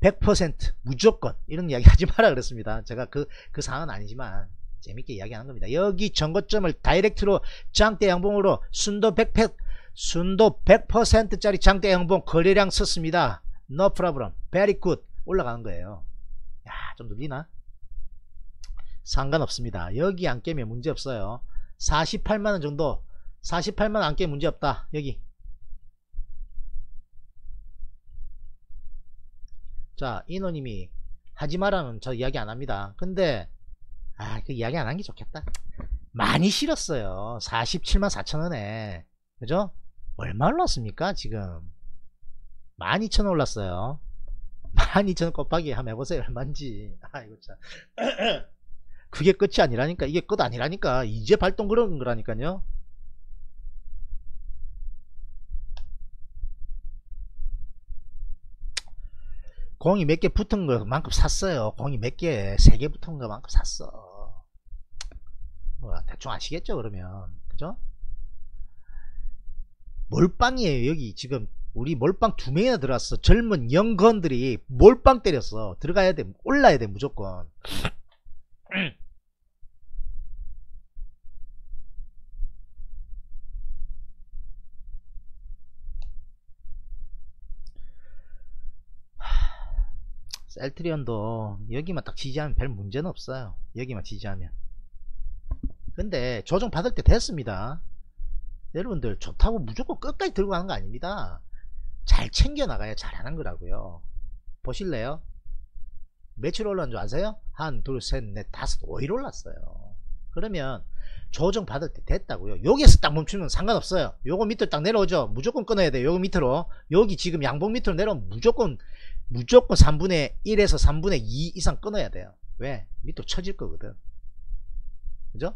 100% 무조건. 이런 이야기 하지 마라 그랬습니다. 제가 그, 그 상황은 아니지만 재밌게 이야기하는 겁니다. 여기 전고점을 direct로 장대 양봉으로 순도 100% 순도 100% 짜리 장대 양봉 거래량 썼습니다 no problem very good 올라가는 거예요 야, 좀 눌리나? 상관없습니다. 여기 안 깨면 문제없어요. 48만원 정도 48만원 안 깨면 문제없다. 여기 자 인호님이 하지마라는 저 이야기 안합니다. 근데 아 그 이야기 안 한 게 좋겠다. 많이 실었어요. 47만 4천원에 그죠? 얼마 올랐습니까 지금 12,000원 올랐어요. 12,000 곱하기 한번 해보세요. 얼마인지. 아이고, 참. 그게 끝이 아니라니까. 이게 끝 아니라니까. 이제 발동 그런 거라니까요. 공이 몇 개 붙은 것만큼 샀어요. 공이 몇 개, 세 개 붙은 것만큼 샀어. 뭐, 대충 아시겠죠, 그러면. 그죠? 몰빵이에요, 여기 지금. 우리 몰빵 두 명이나 들어왔어. 젊은 영건들이 몰빵 때렸어. 들어가야 돼. 올라야 돼, 무조건. 셀트리온도 여기만 딱 지지하면 별 문제는 없어요. 여기만 지지하면. 근데 조정 받을 때 됐습니다. 여러분들 좋다고 무조건 끝까지 들고 가는 거 아닙니다. 잘 챙겨 나가야 잘하는 거라고요. 보실래요? 며칠 올랐는 줄 아세요? 한, 둘, 셋, 넷, 다섯, 오일 올랐어요. 그러면 조정 받을 때 됐다고요. 여기에서 딱 멈추면 상관없어요. 요거 밑으로 딱 내려오죠. 무조건 끊어야 돼요. 요거 밑으로. 여기 지금 양봉 밑으로 내려오면 무조건 무조건 3분의 1에서 3분의 2 이상 끊어야 돼요. 왜? 밑으로 쳐질 거거든. 그죠?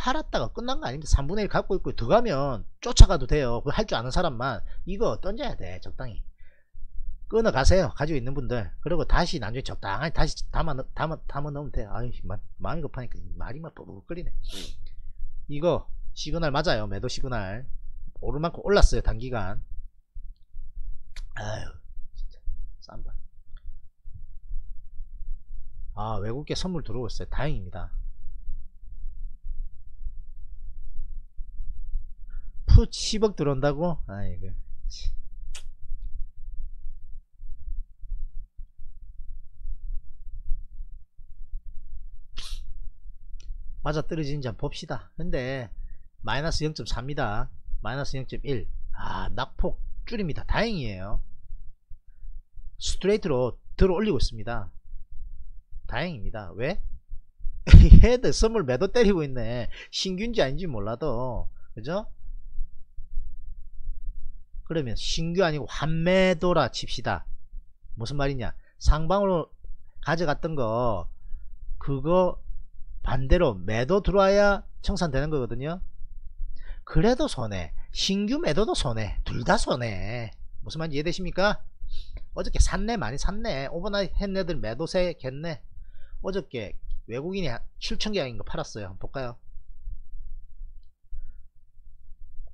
팔았다가 끝난 거 아닙니다. 3분의 1 갖고 있고 더 가면 쫓아가도 돼요. 할 줄 아는 사람만 이거 던져야 돼. 적당히. 끊어 가세요. 가지고 있는 분들. 그리고 다시 나중에 적당히 다시 담아, 담아, 담아 넣으면 돼. 아유, 마음이 급하니까 말이 막 버벅거리네. 이거 시그널 맞아요. 매도 시그널. 오를 만큼 올랐어요. 단기간. 아유, 진짜. 싼다. 아, 외국계 선물 들어오고 있어요. 다행입니다. 푸 10억 들어온다고? 아이고 치. 맞아 떨어지는지 한번 봅시다. 근데 마이너스 0.4입니다. 마이너스 0.1 아 낙폭 줄입니다. 다행이에요. 스트레이트로 들어 올리고 있습니다. 다행입니다. 왜? 헤드 선물 매도 때리고 있네. 신규인지 아닌지 몰라도. 그죠? 그러면 신규 아니고 환매도라 칩시다. 무슨 말이냐? 상방으로 가져갔던 거 그거 반대로 매도 들어와야 청산되는 거거든요. 그래도 손해. 신규 매도도 손해. 둘 다 손해. 무슨 말인지 이해되십니까? 어저께 샀네 많이 샀네. overnight 했네들 매도세 겠네. 어저께 외국인이 7천계약인 거 팔았어요. 한번 볼까요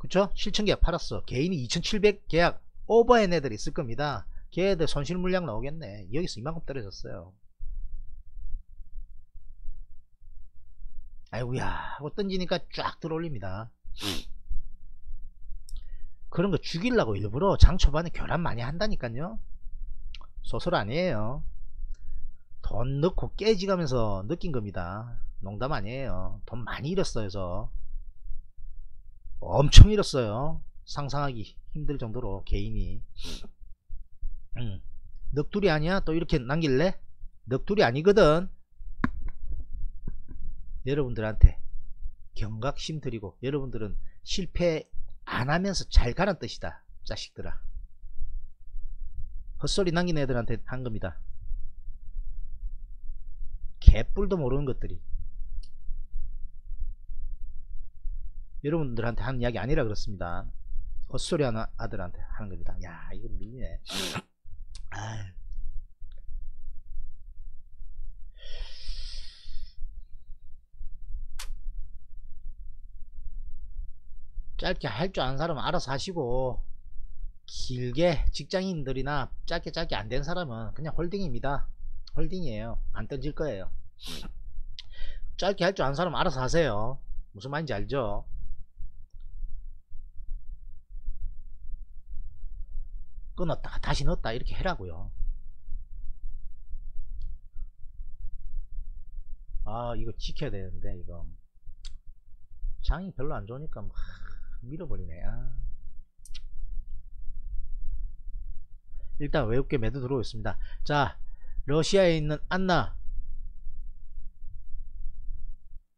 그쵸? 7천계약 팔았어. 개인이 2700 계약 오버한 애들 있을 겁니다. 걔들 손실 물량 나오겠네. 여기서 이만큼 떨어졌어요. 아이고야 하고 던지니까 쫙 들어올립니다. 그런 거 죽이려고 일부러 장 초반에 교란 많이 한다니까요. 소설 아니에요. 돈 넣고 깨지가면서 느낀 겁니다. 농담 아니에요. 돈 많이 잃었어요 저 엄청 잃었어요. 상상하기 힘들 정도로 개인이. 음. 넋두리 아니야? 또 이렇게 남길래? 넋두리 아니거든. 여러분들한테 경각심 드리고 여러분들은 실패 안 하면서 잘 가란 뜻이다 자식들아. 헛소리 남긴 애들한테 한 겁니다. 개뿔도 모르는 것들이 여러분들한테 하는 이야기 아니라 그렇습니다. 헛소리 하는 아들한테 하는 겁니다. 야 이거 밀리네. 아 짧게 할 줄 아는 사람은 알아서 하시고 길게 직장인들이나 짧게 짧게 안 된 사람은 그냥 홀딩입니다. 홀딩이에요. 안 던질 거예요. 짧게 할 줄 아는 사람은 알아서 하세요. 무슨 말인지 알죠 끊었다가 다시 넣었다 이렇게 해라고요. 아 이거 지켜야 되는데 이거. 장이 별로 안 좋으니까 막 밀어버리네. 아. 일단 외국계 매도 들어오겠습니다. 자 러시아에 있는 안나.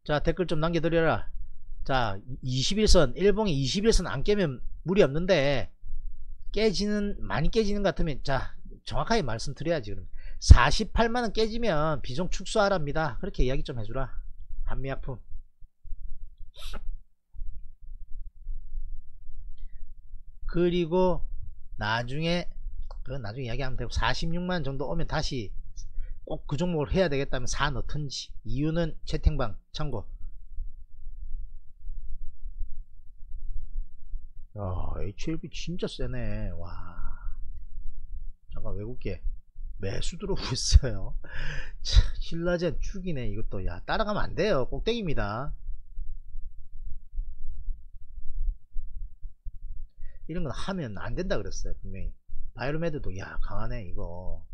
자 댓글 좀 남겨드려라. 자 21선 일봉이 21선 안 깨면 무리 없는데 깨지는 많이 깨지는 것 같으면 자 정확하게 말씀드려야지 그럼. 48만원 깨지면 비중 축소하랍니다. 그렇게 이야기 좀 해주라. 한미아품. 그리고 나중에 그건 나중에 이야기하면 되고 46만 정도 오면 다시 꼭 그 종목을 해야 되겠다면 4 넣든지. 이유는 채팅방 참고 야 HLB 진짜 세네. 와. 잠깐 외국계 매수 들어오고 있어요. 신라젠 축이네. 이것도 야 따라가면 안 돼요. 꼭대기입니다. 이런 건 하면 안 된다 그랬어요 분명히. 바이로메드도 야 강하네 이거.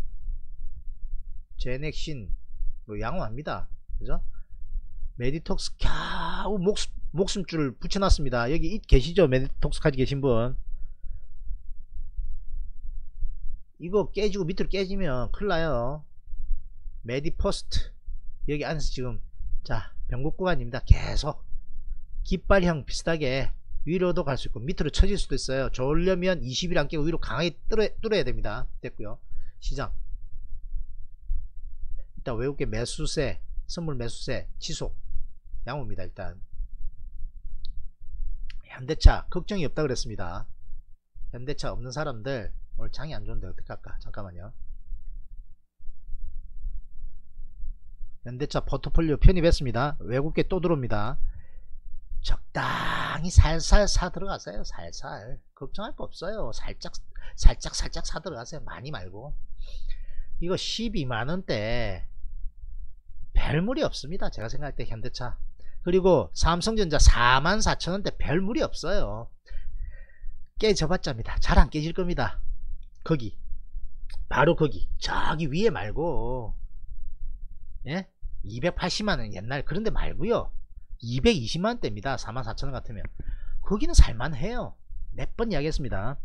제넥신 뭐 양호합니다. 그죠 메디톡스 겨우 목숨, 목숨줄을 붙여놨습니다. 여기 계시죠? 메디톡스 가지고 계신 분? 이거 깨지고 밑으로 깨지면 큰일 나요. 메디퍼스트. 여기 안에서 지금 자 변곡 구간입니다. 계속. 깃발형 비슷하게 위로도 갈 수 있고 밑으로 쳐질 수도 있어요. 좋으려면 20일 안 깨고 위로 강하게 뚫어, 뚫어야 됩니다. 됐고요. 시장 일단 외국계 매수세 선물 매수세 지속 양호입니다 일단. 현대차 걱정이 없다 그랬습니다. 현대차 없는 사람들 오늘 장이 안 좋은데 어떡할까? 잠깐만요. 현대차 포트폴리오 편입했습니다. 외국계 또 들어옵니다. 적당히 살살 사 들어가세요 살살. 걱정할 거 없어요. 살짝 살짝 살짝 사 들어가세요 많이 말고. 이거 12만원대 별물이 없습니다 제가 생각할 때 현대차 그리고 삼성전자 44,000원대 별물이 없어요. 깨져봤자입니다. 잘 안 깨질 겁니다. 거기. 바로 거기. 저기 위에 말고. 예? 280만원 옛날 그런데 말고요. 220만원대입니다. 44,000원 같으면. 거기는 살만해요. 몇 번 이야기했습니다.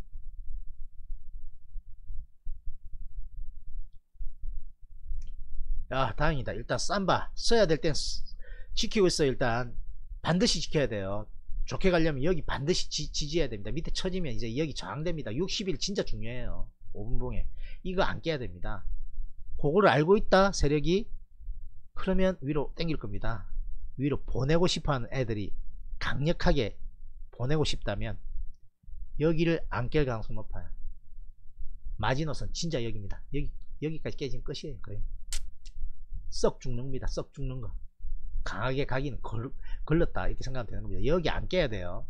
야 다행이다. 일단 쌈바 써야 될 땐 지키고 있어 일단. 반드시 지켜야 돼요. 좋게 가려면 여기 반드시 지, 지해야 됩니다. 밑에 쳐지면 이제 여기 저항됩니다. 60일 진짜 중요해요. 5분봉에. 이거 안 깨야 됩니다. 그거를 알고 있다 세력이. 그러면 위로 땡길 겁니다. 위로 보내고 싶어하는 애들이 강력하게 보내고 싶다면 여기를 안 깰 가능성 높아요. 마지노선 진짜 여기입니다. 여기 여기까지 깨지면 끝이에요 거의. 썩 죽는 겁니다. 썩 죽는 거 강하게 가기는 걸, 걸렸다. 이렇게 생각하면 되는 겁니다. 여기 안 깨야 돼요.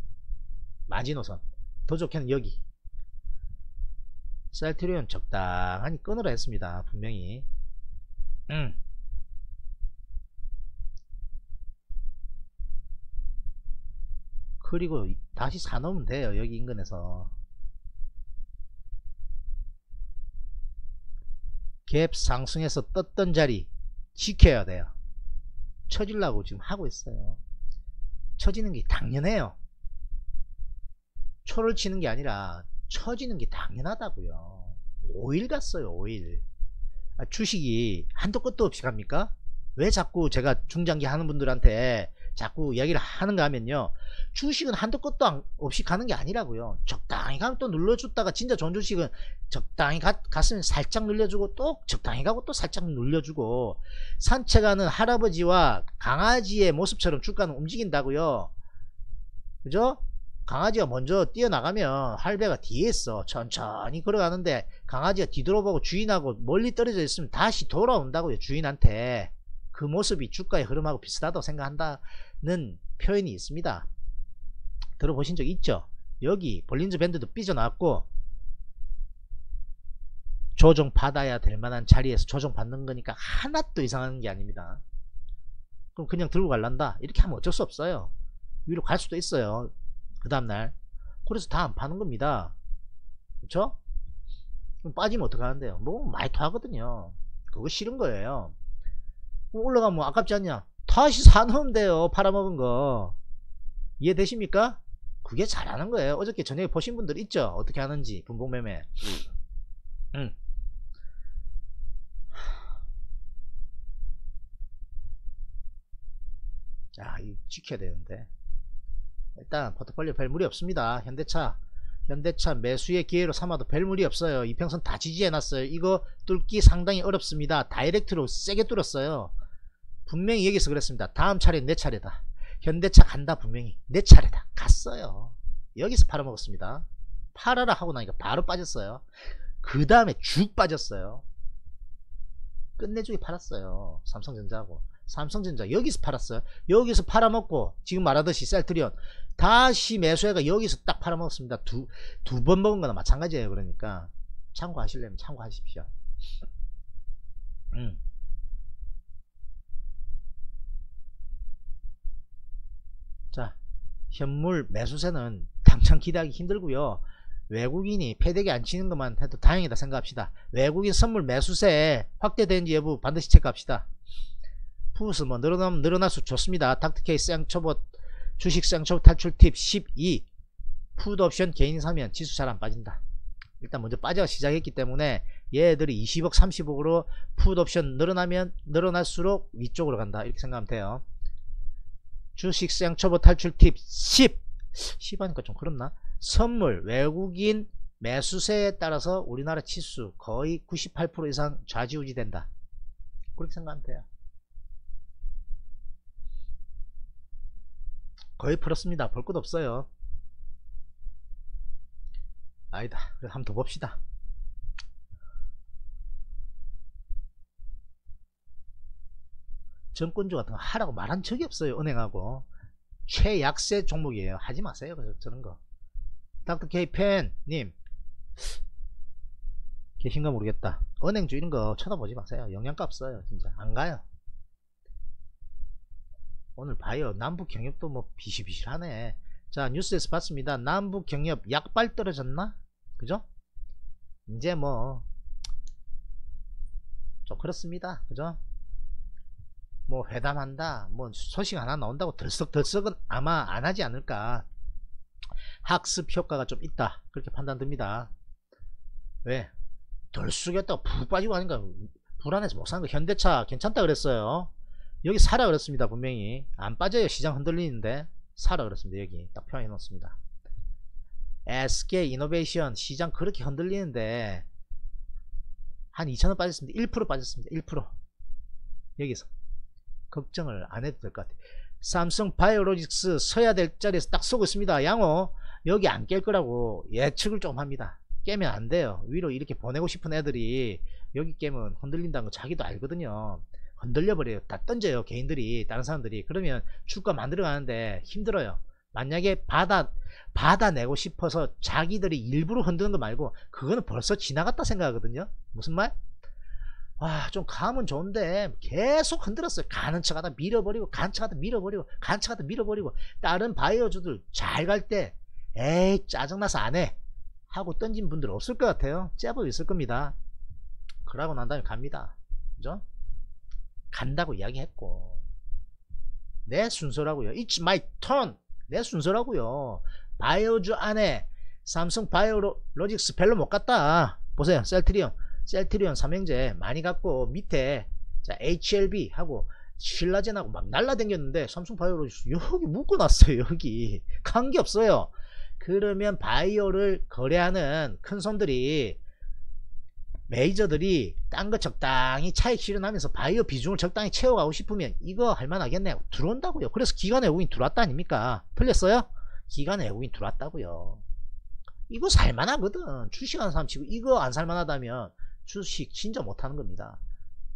마지노선. 더 좋게는 여기. 셀트리온 적당하니 끊으라 했습니다. 분명히. 음. 그리고 다시 사놓으면 돼요. 여기 인근에서. 갭 상승해서 떴던 자리 지켜야 돼요 쳐질라고 지금 하고 있어요. 쳐지는 게 당연해요. 초를 치는 게 아니라 쳐지는 게 당연하다고요. 5일 갔어요 5일. 아, 주식이 한도 끝도 없이 갑니까? 왜 자꾸 제가 중장기 하는 분들한테 자꾸 이야기를 하는가 하면요. 주식은 한도 끝도 안- 없이 가는 게 아니라고요. 적당히 가면 또 눌러줬다가 진짜 좋은 주식은 적당히 가, 갔으면 살짝 눌려주고 또 적당히 가고 또 살짝 눌려주고 산책하는 할아버지와 강아지의 모습처럼 주가는 움직인다고요. 그죠? 강아지가 먼저 뛰어나가면 할배가 뒤에 있어. 천천히 걸어가는데 강아지가 뒤돌아보고 주인하고 멀리 떨어져 있으면 다시 돌아온다고요 주인한테 그 모습이 주가의 흐름하고 비슷하다고 생각한다는 표현이 있습니다. 들어보신 적 있죠? 여기 볼린저 밴드도 삐져나왔고 조정 받아야 될 만한 자리에서 조정 받는 거니까 하나도 이상한 게 아닙니다. 그럼 그냥 들고 갈란다? 이렇게 하면 어쩔 수 없어요. 위로 갈 수도 있어요. 그 다음날. 그래서 다 안 파는 겁니다? 그럼 빠지면 어떡하는데요? 뭐 많이 토하거든요. 그거 싫은 거예요 올라가면 뭐 아깝지 않냐 다시 사놓으면 돼요 팔아먹은 거 이해되십니까? 그게 잘하는 거예요 어저께 저녁에 보신 분들 있죠 어떻게 하는지 분봉매매 응. 자, 이 지켜야 되는데. 일단 포트폴리오 별 무리 없습니다. 현대차. 현대차 매수의 기회로 삼아도 별 무리 없어요. 이평선 다 지지해놨어요. 이거 뚫기 상당히 어렵습니다. 다이렉트로 세게 뚫었어요. 분명히 여기서 그랬습니다. 다음 차례 내 차례다. 현대차 간다 분명히. 내 차례다. 갔어요. 여기서 팔아먹었습니다. 팔아라 하고 나니까 바로 빠졌어요. 그 다음에 쭉 빠졌어요. 끝내주게 팔았어요. 삼성전자하고. 삼성전자 여기서 팔았어요. 여기서 팔아먹고 지금 말하듯이 셀트리온 다시 매수해가 여기서 딱 팔아먹었습니다. 두 두 번 먹은 거나 마찬가지예요. 그러니까 참고하시려면 참고하십시오. 음. 자 현물 매수세는 당장 기대하기 힘들고요. 외국인이 패대기 안 치는 것만 해도 다행이다 생각합시다. 외국인 선물 매수세 확대되는지 여부 반드시 체크합시다. 풋 뭐 늘어나면 늘어날수록 좋습니다. 닥터케이 쌍초보 주식 쌍초보 탈출 팁 12. 풋옵션 개인 사면 지수 잘 안 빠진다. 일단 먼저 빠져 시작했기 때문에 얘들이 20억 30억으로 풋옵션 늘어나면 늘어날수록 위쪽으로 간다. 이렇게 생각하면 돼요. 주식 쌍초보 탈출 팁 10. 10 하니까 좀 그렇나? 선물 외국인 매수세에 따라서 우리나라 지수 거의 98% 이상 좌지우지 된다. 그렇게 생각하면 돼요. 거의 풀었습니다. 볼 것 없어요. 아니다. 한번 더 봅시다. 정권주 같은 거 하라고 말한 적이 없어요. 은행하고. 최약세 종목이에요. 하지 마세요. 그래서 저런 거. 닥터 케이 팬님. 계신가 모르겠다. 은행주 이런 거 쳐다보지 마세요. 영양가 없어요. 진짜. 안 가요. 오늘 봐요. 남북 경협도 뭐 비실비실하네. 자 뉴스에서 봤습니다 남북 경협 약발 떨어졌나 그죠 이제 뭐 좀 그렇습니다 그죠 뭐 회담한다 뭐 소식 하나 나온다고 들썩들썩은 아마 안 하지 않을까. 학습 효과가 좀 있다 그렇게 판단됩니다. 왜? 덜 쓰겠다고 푹 빠지고 하니까 불안해서 못 사는 거. 현대차 괜찮다 그랬어요. 여기 사라 그랬습니다 분명히. 안 빠져요 시장 흔들리는데. 사라 그랬습니다 여기. 딱 표현해 놓습니다. SK 이노베이션 시장 그렇게 흔들리는데 한 2천원 빠졌습니다. 1% 빠졌습니다. 1% 여기서 걱정을 안 해도 될 것 같아요 삼성 바이오로직스 서야 될 자리에서 딱 쏘고 있습니다. 양호 여기 안 깰 거라고 예측을 좀 합니다. 깨면 안 돼요. 위로 이렇게 보내고 싶은 애들이 여기 깨면 흔들린다는 거 자기도 알거든요. 흔들려 버려요. 다 던져요 개인들이 다른 사람들이. 그러면 주가 만들어 가는데 힘들어요. 만약에 받아 받아내고 싶어서 자기들이 일부러 흔드는 거 말고 그거는 벌써 지나갔다 생각하거든요. 무슨 말? 와좀 감은 좋은데 계속 흔들었어요. 가는 척하다 밀어버리고 가는 척하다 밀어버리고 가는 척하다 밀어버리고. 다른 바이오주들 잘 갈 때 에이 짜증나서 안 해. 하고 던진 분들 없을 것 같아요. 제법 있을 겁니다. 그러고 난 다음에 갑니다. 그죠? 간다고 이야기했고. 내 순서라고요. It's my turn. 내 순서라고요. 바이오주 안에 삼성 바이오 로직스 별로 못 갔다. 보세요. 셀트리온 셀트리온 삼형제 많이 갖고 밑에 자 HLB 하고 신라젠하고 막 날라댕겼는데 삼성 바이오로직스 여기 묶어놨어요 여기. 관계 없어요. 그러면 바이오를 거래하는 큰 손들이 메이저들이 딴 거 적당히 차익 실현하면서 바이오 비중을 적당히 채워가고 싶으면 이거 할만하겠네 들어온다고요. 그래서 기관 외국인 들어왔다 아닙니까? 틀렸어요? 기관 외국인 들어왔다고요. 이거 살만하거든. 주식하는 사람 치고 이거 안 살만하다면 주식 진짜 못하는 겁니다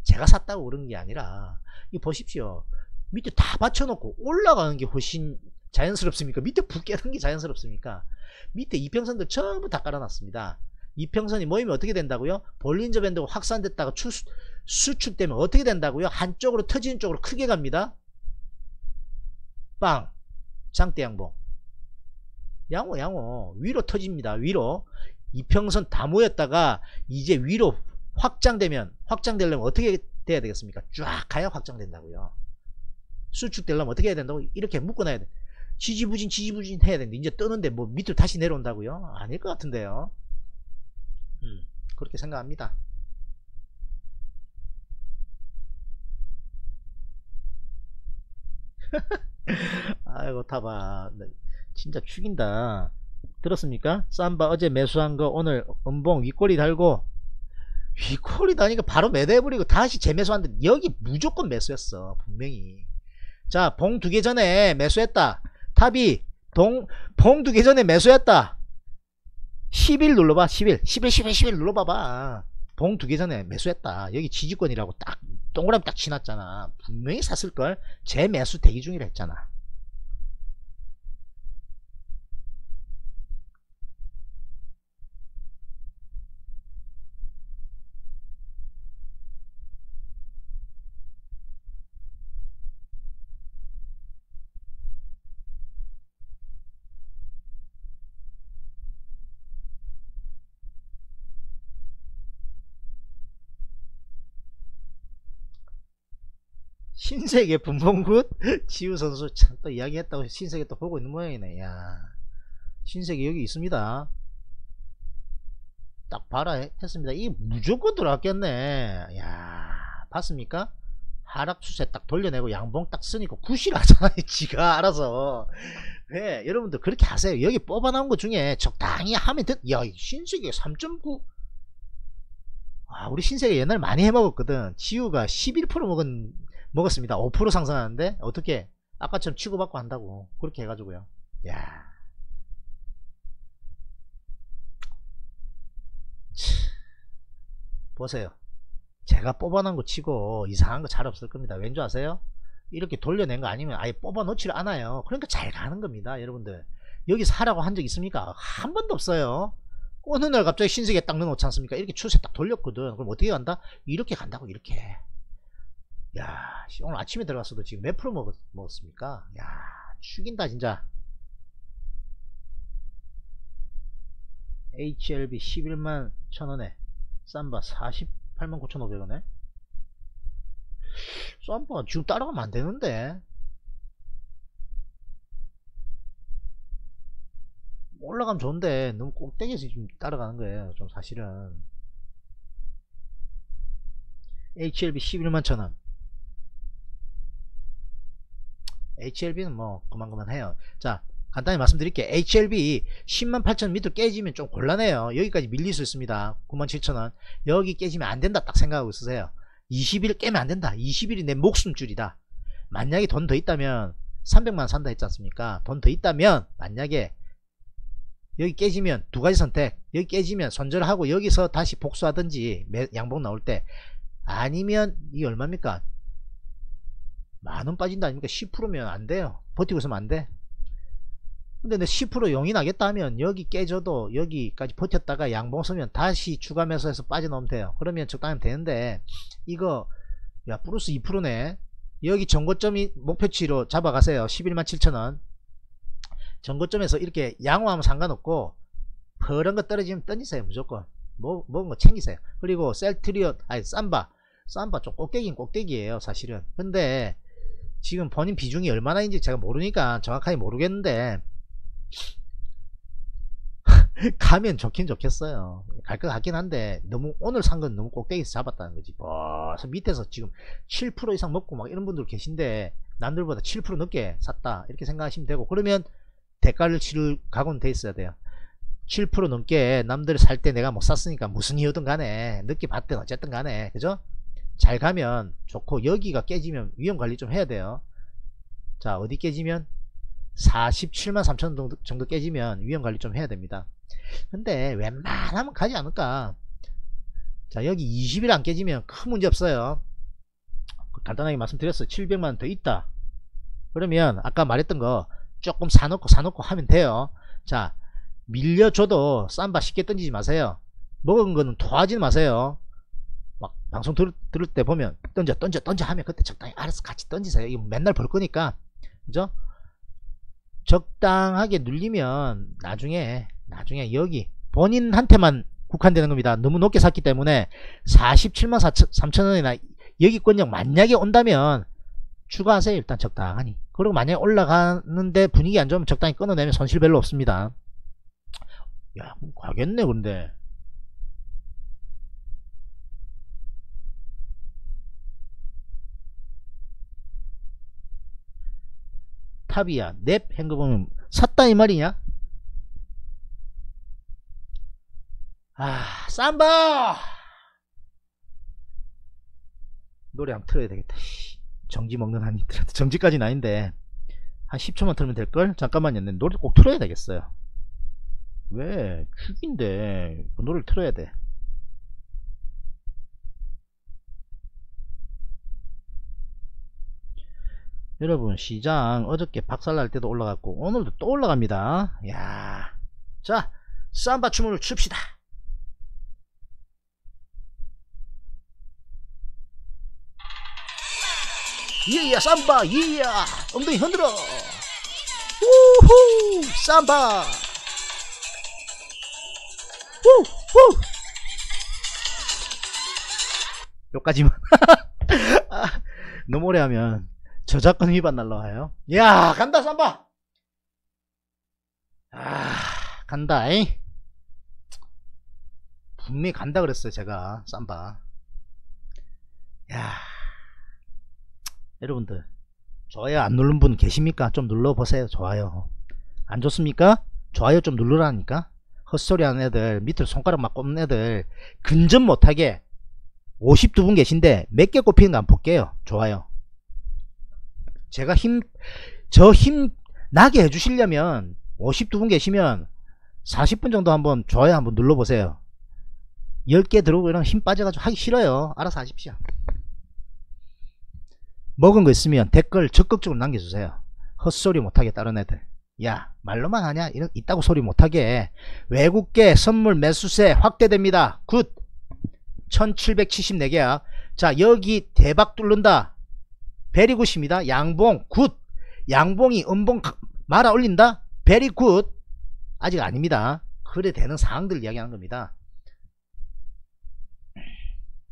제가 샀다고 그런 게 아니라 이 보십시오 밑에 다 받쳐놓고 올라가는 게 훨씬 자연스럽습니까 밑에 붓 깨는 게 자연스럽습니까 밑에 이평선들 전부 다 깔아놨습니다 이평선이 모이면 어떻게 된다고요? 볼린저 밴드가 확산됐다가 추, 수축되면 어떻게 된다고요? 한쪽으로 터지는 쪽으로 크게 갑니다. 빵! 장대 양봉. 양호 양호 위로 터집니다. 위로 이평선 다 모였다가 이제 위로 확장되면 확장되려면 어떻게 돼야 되겠습니까? 쫙 가야 확장된다고요. 수축되려면 어떻게 해야 된다고? 이렇게 묶어놔야 돼. 지지부진 지지부진 해야 되는데 이제 뜨는데 뭐 밑으로 다시 내려온다고요? 아닐 것 같은데요. 음, 그렇게 생각합니다. 아이고 타봐 네, 진짜 죽인다 들었습니까? 쌈바 어제 매수한 거 오늘 음봉 윗꼬리 달고 윗꼬리 다니까 바로 매도해버리고 다시 재매수한데 여기 무조건 매수했어 분명히. 자 봉 두 개 전에 매수했다. 탑이 봉 두 개 전에 매수했다. 10일 눌러봐 10일. 10일 10일 10일 눌러봐봐. 봉 두 개 전에 매수했다. 여기 지지권이라고 딱 동그라미 딱 지났잖아. 분명히 샀을걸? 재매수 대기 중이라 했잖아 신세계 분봉굿 지우 선수 참 또 이야기했다고 신세계 또 보고 있는 모양이네. 야 신세계 여기 있습니다. 딱 봐라 했습니다. 이게 무조건 들어왔겠네. 야 봤습니까? 하락 추세 딱 돌려내고 양봉 딱 쓰니까 구실하잖아요 지가 알아서. 네, 여러분들 그렇게 하세요. 여기 뽑아 나온 것 중에 적당히 하면 됐, 야 신세계 3.9 아, 우리 신세계 옛날 많이 해먹었거든. 지우가 11% 먹은 먹었습니다. 5% 상승하는데 어떻게 아까처럼 치고받고 한다고 그렇게 해가지고요. 야. 보세요. 제가 뽑아놓은 거 치고 이상한 거 잘 없을 겁니다. 왠지 아세요? 이렇게 돌려낸 거 아니면 아예 뽑아 놓지를 않아요. 그러니까 잘 가는 겁니다. 여러분들. 여기 사라고 한 적 있습니까? 한 번도 없어요. 어느 날 갑자기 신세계 딱 넣어놓지 않습니까? 이렇게 추세 딱 돌렸거든. 그럼 어떻게 간다? 이렇게 간다고, 이렇게. 야 오늘 아침에 들어갔어도 지금 몇 프로 먹었, 먹었습니까? 야 죽인다 진짜. HLB 11만 1000원에 쌈바 48만 9,500원에? 쌈바 지금 따라가면 안 되는데. 올라가면 좋은데. 너무 꼭대기에서 지금 따라가는 거예요 좀 사실은. HLB 11만 1000원 HLB는 뭐 그만그만 해요. 자 간단히 말씀드릴게요. HLB 10만 8천 밑으로 깨지면 좀 곤란해요. 여기까지 밀릴 수 있습니다. 9만 7천원. 여기 깨지면 안된다 딱 생각하고 있으세요. 20일 깨면 안된다. 20일이 내 목숨줄이다. 만약에 돈 더 있다면 300만원 산다 했지 않습니까? 돈 더 있다면 만약에 여기 깨지면 두 가지 선택. 여기 깨지면 손절하고 여기서 다시 복수하든지 양복 나올 때 아니면 이게 얼마입니까 만원 빠진다 아닙니까? 10%면 안 돼요. 버티고 있으면 안돼. 근데 내 10% 용인하겠다 하면 여기 깨져도 여기까지 버텼다가 양봉 서면 다시 추가 매수해서 빠져나오면 돼요. 그러면 적당하면 되는데 이거 야 플러스 2%네. 여기 정고점이 목표치로 잡아가세요. 11만 7천원. 정고점에서 이렇게 양호하면 상관없고 그런 거 떨어지면 던지세요 무조건. 뭐, 먹은 거 챙기세요. 그리고 셀트리온 아니 쌈바. 쌈바 좀 꼭대기인 꼭대기예요 사실은. 근데 지금 본인 비중이 얼마나인지 제가 모르니까 정확하게 모르겠는데 가면 좋긴 좋겠어요. 갈 것 같긴 한데 너무 오늘 산 건 너무 꼭대기에서 잡았다는 거지. 벌써 밑에서 지금 7% 이상 먹고 막 이런 분들 계신데 남들보다 7% 넘게 샀다 이렇게 생각하시면 되고 그러면 대가를 치를 각오는 돼 있어야 돼요. 7% 넘게 남들 살 때 내가 못 샀으니까 무슨 이유든 간에 늦게 봤든 어쨌든 간에 그죠 잘 가면 좋고 여기가 깨지면 위험관리 좀 해야 돼요. 자 어디 깨지면? 47만 3천 정도 깨지면 위험관리 좀 해야 됩니다. 근데 웬만하면 가지 않을까? 자 여기 20일 안 깨지면 큰 문제 없어요. 간단하게 말씀드렸어요. 700만원 더 있다. 그러면 아까 말했던 거 조금 사놓고 사놓고 하면 돼요. 자 밀려줘도 쌈바 쉽게 던지지 마세요. 먹은 거는 토하지 마세요. 막 방송 들, 들을 때 보면 던져 던져 던져 하면 그때 적당히 알아서 같이 던지세요. 이거 맨날 볼 거니까. 그죠? 적당하게 눌리면 나중에 나중에 여기 본인한테만 국한되는 겁니다. 너무 높게 샀기 때문에 47만 3천원이나 여기 권역 만약에 온다면 추가하세요. 일단 적당하니 그리고 만약에 올라가는데 분위기 안 좋으면 적당히 끊어내면 손실 별로 없습니다. 야 가겠네 근데 탑이야. 넵 hen거보면 샀다 이 말이냐? 아 쌈바! 노래 한번 틀어야 되겠다. 정지 먹는 한이 정지까지는 아닌데 한 10초만 틀면 될걸? 잠깐만요. 노래 꼭 틀어야 되겠어요. 왜? 축인데 그 노래를 틀어야 돼 여러분 시장 어저께 박살날 때도 올라갔고 오늘도 또 올라갑니다. 야, 자 쌈바 춤을 춥시다. 예야 쌈바 예야. 엉덩이 흔들어. 우후 쌈바. 우후. 여기까지만. 아, 너무 오래 하면 저작권 위반 날라와요. 야 간다 쌈바. 아 간다 잉 분명히 간다 그랬어요 제가 쌈바. 야. 여러분들 좋아요 안 누른 분 계십니까? 좀 눌러보세요 좋아요. 안 좋습니까? 좋아요 좀 누르라니까? 헛소리 하는 애들 밑으로 손가락 막 꼽는 애들 근접 못하게 52분 계신데 몇 개 꼽히는 거 안 볼게요 좋아요 제가 힘, 저 힘 나게 해주시려면 52분 계시면 40분 정도 한번 좋아요 한번 눌러보세요. 10개 들어오고 이런 힘 빠져가지고 하기 싫어요. 알아서 하십시오. 먹은 거 있으면 댓글 적극적으로 남겨주세요. 헛소리 못하게 다른 애들. 야 말로만 하냐 이런 있다고 소리 못하게 외국계 선물 매수세 확대됩니다. good 1774개야. 자 여기 대박 뚫는다. very good입니다. 양봉 good. 양봉이 음봉 말아 올린다. very good. 아직 아닙니다. 그래 되는 상황들 이야기하는 겁니다.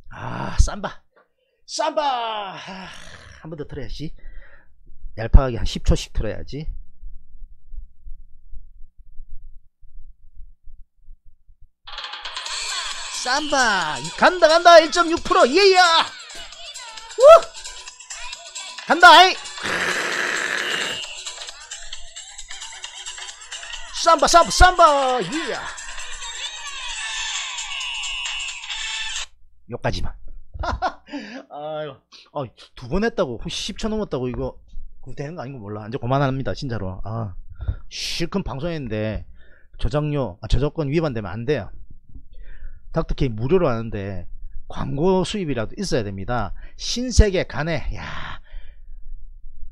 아 삼바 삼바 한번 더 틀어야지 얄팍하게 한 10초씩 틀어야지 삼바 간다 간다 1.6% 예야 우! 간다. 아이. 삼바 삼바 삼바. 예야. 요까지만. 아유. 어, 두번 했다고. 혹시 10초 넘었다고 이거 되는 거 아닌 거 몰라. 이제 그만합니다 진짜로. 아 실컷 방송했는데 저작료 아, 저작권 위반되면 안 돼요. 닥터케이 무료로 하는데 광고 수입이라도 있어야 됩니다. 신세계 가네. 야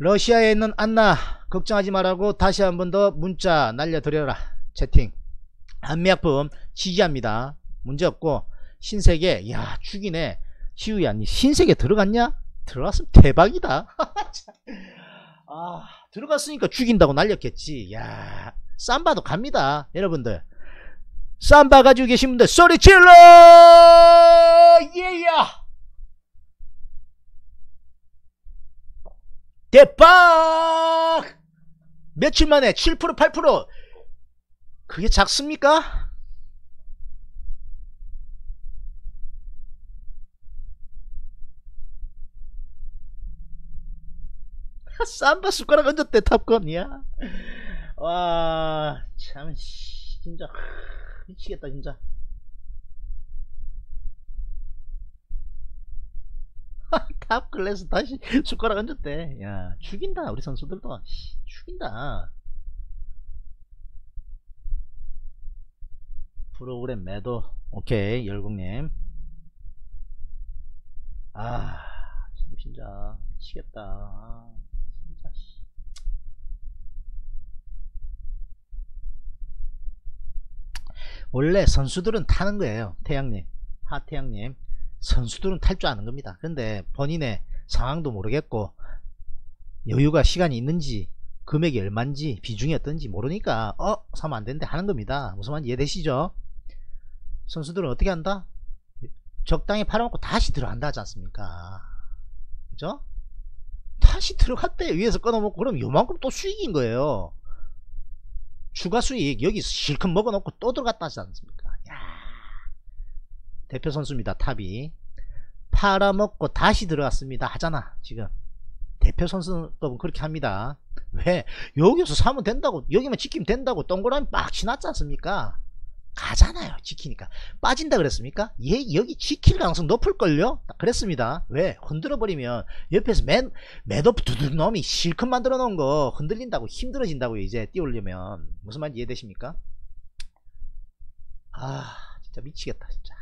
러시아에 있는 안나 걱정하지 말라고 다시 한 번 더 문자 날려드려라. 채팅. 한미약품 지지합니다. 문제없고 신세계 야 죽이네. 시우야 니 신세계 들어갔냐? 들어갔으면 대박이다. 아 들어갔으니까 죽인다고 날렸겠지. 야 쌈바도 갑니다. 여러분들. 쌈바 가지고 계신 분들 소리 질러 예야 대박! 며칠 만에 7% 8% 그게 작습니까? 삼바 숟가락 얹었대 탑건이야. 와 참 진짜. 미치겠다 진짜 top class 다시 숟가락 얹었대. 야 죽인다 우리 선수들도. 죽인다. 프로그램 매도. 오케이 열국님. 아 참 진짜 미치겠다. 진짜 원래 선수들은 타는 거예요 태양님. 하태양님 선수들은 탈줄 아는 겁니다. 근데 본인의 상황도 모르겠고 여유가 시간이 있는지 금액이 얼만지 비중이 어떤지 모르니까 어? 사면 안되는데 하는 겁니다. 무슨 말인지 이해되시죠? 선수들은 어떻게 한다? 적당히 팔아먹고 다시 들어간다 하지 않습니까? 그죠? 다시 들어갔대. 위에서 끊어먹고. 그럼 요만큼 또 수익인 거예요. 추가 수익. 여기서 실컷 먹어놓고 또 들어갔다 하지 않습니까? 야 대표 선수입니다 탑이. 팔아먹고 다시 들어갔습니다 하잖아 지금. 대표 선수법은 그렇게 합니다. 왜? 여기서 사면 된다고 여기만 지키면 된다고 동그라미 빡 지났지 않습니까? 가잖아요 지키니까. 빠진다 그랬습니까? 얘 여기 지킬 가능성 높을걸요? 그랬습니다. 왜? 흔들어 버리면 옆에서 맨 매듭 두둑 놈이 실컷 만들어 놓은 거 흔들린다고 힘들어진다고 이제 띄우려면 무슨 말인지 이해되십니까? 아 진짜 미치겠다 진짜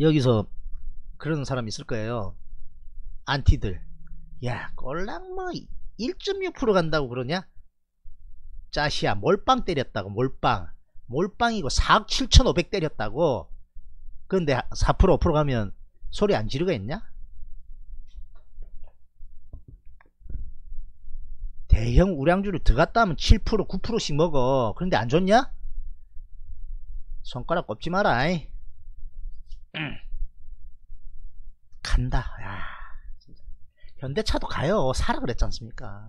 여기서 그런 사람 있을 거예요 안티들 야 꼴랑 뭐 1.6% 간다고 그러냐? 짜시야 몰빵 때렸다고 몰빵 몰빵이고 4억 7,500 때렸다고 근데 4% 5% 가면 소리 안 지르겠냐? 대형 우량주를 들어갔다 하면 7% 9%씩 먹어 그런데 안 좋냐? 손가락 꼽지 마라 간다. 야. 현대차도 가요. 사라 그랬지 않습니까?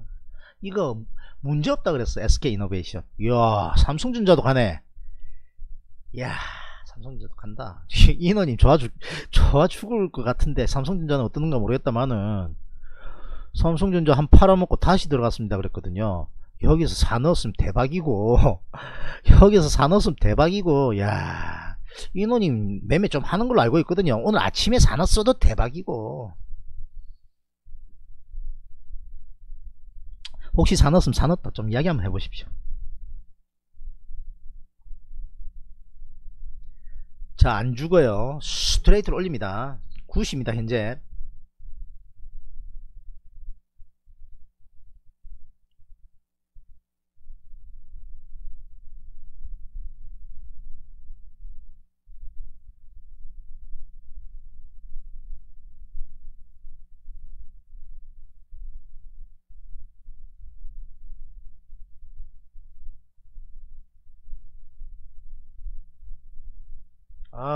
이거 문제 없다 그랬어 SK 이노베이션. 이야 삼성전자도 가네. 이야 삼성전자도 간다. 인원님 좋아 죽 좋아 죽을 것 같은데 삼성전자는 어떤가 모르겠다만은 삼성전자 한 팔아먹고 다시 들어갔습니다 그랬거든요. 여기서 사 넣었으면 대박이고. 여기서 사 넣었으면 대박이고. 야 인원님 매매 좀 하는 걸로 알고 있거든요. 오늘 아침에 사 넣었어도 대박이고. 혹시 사넣었으면 사넣었다. 좀 이야기 한번 해보십시오. 자 안죽어요. 스트레이트로 올립니다. 9시입니다 현재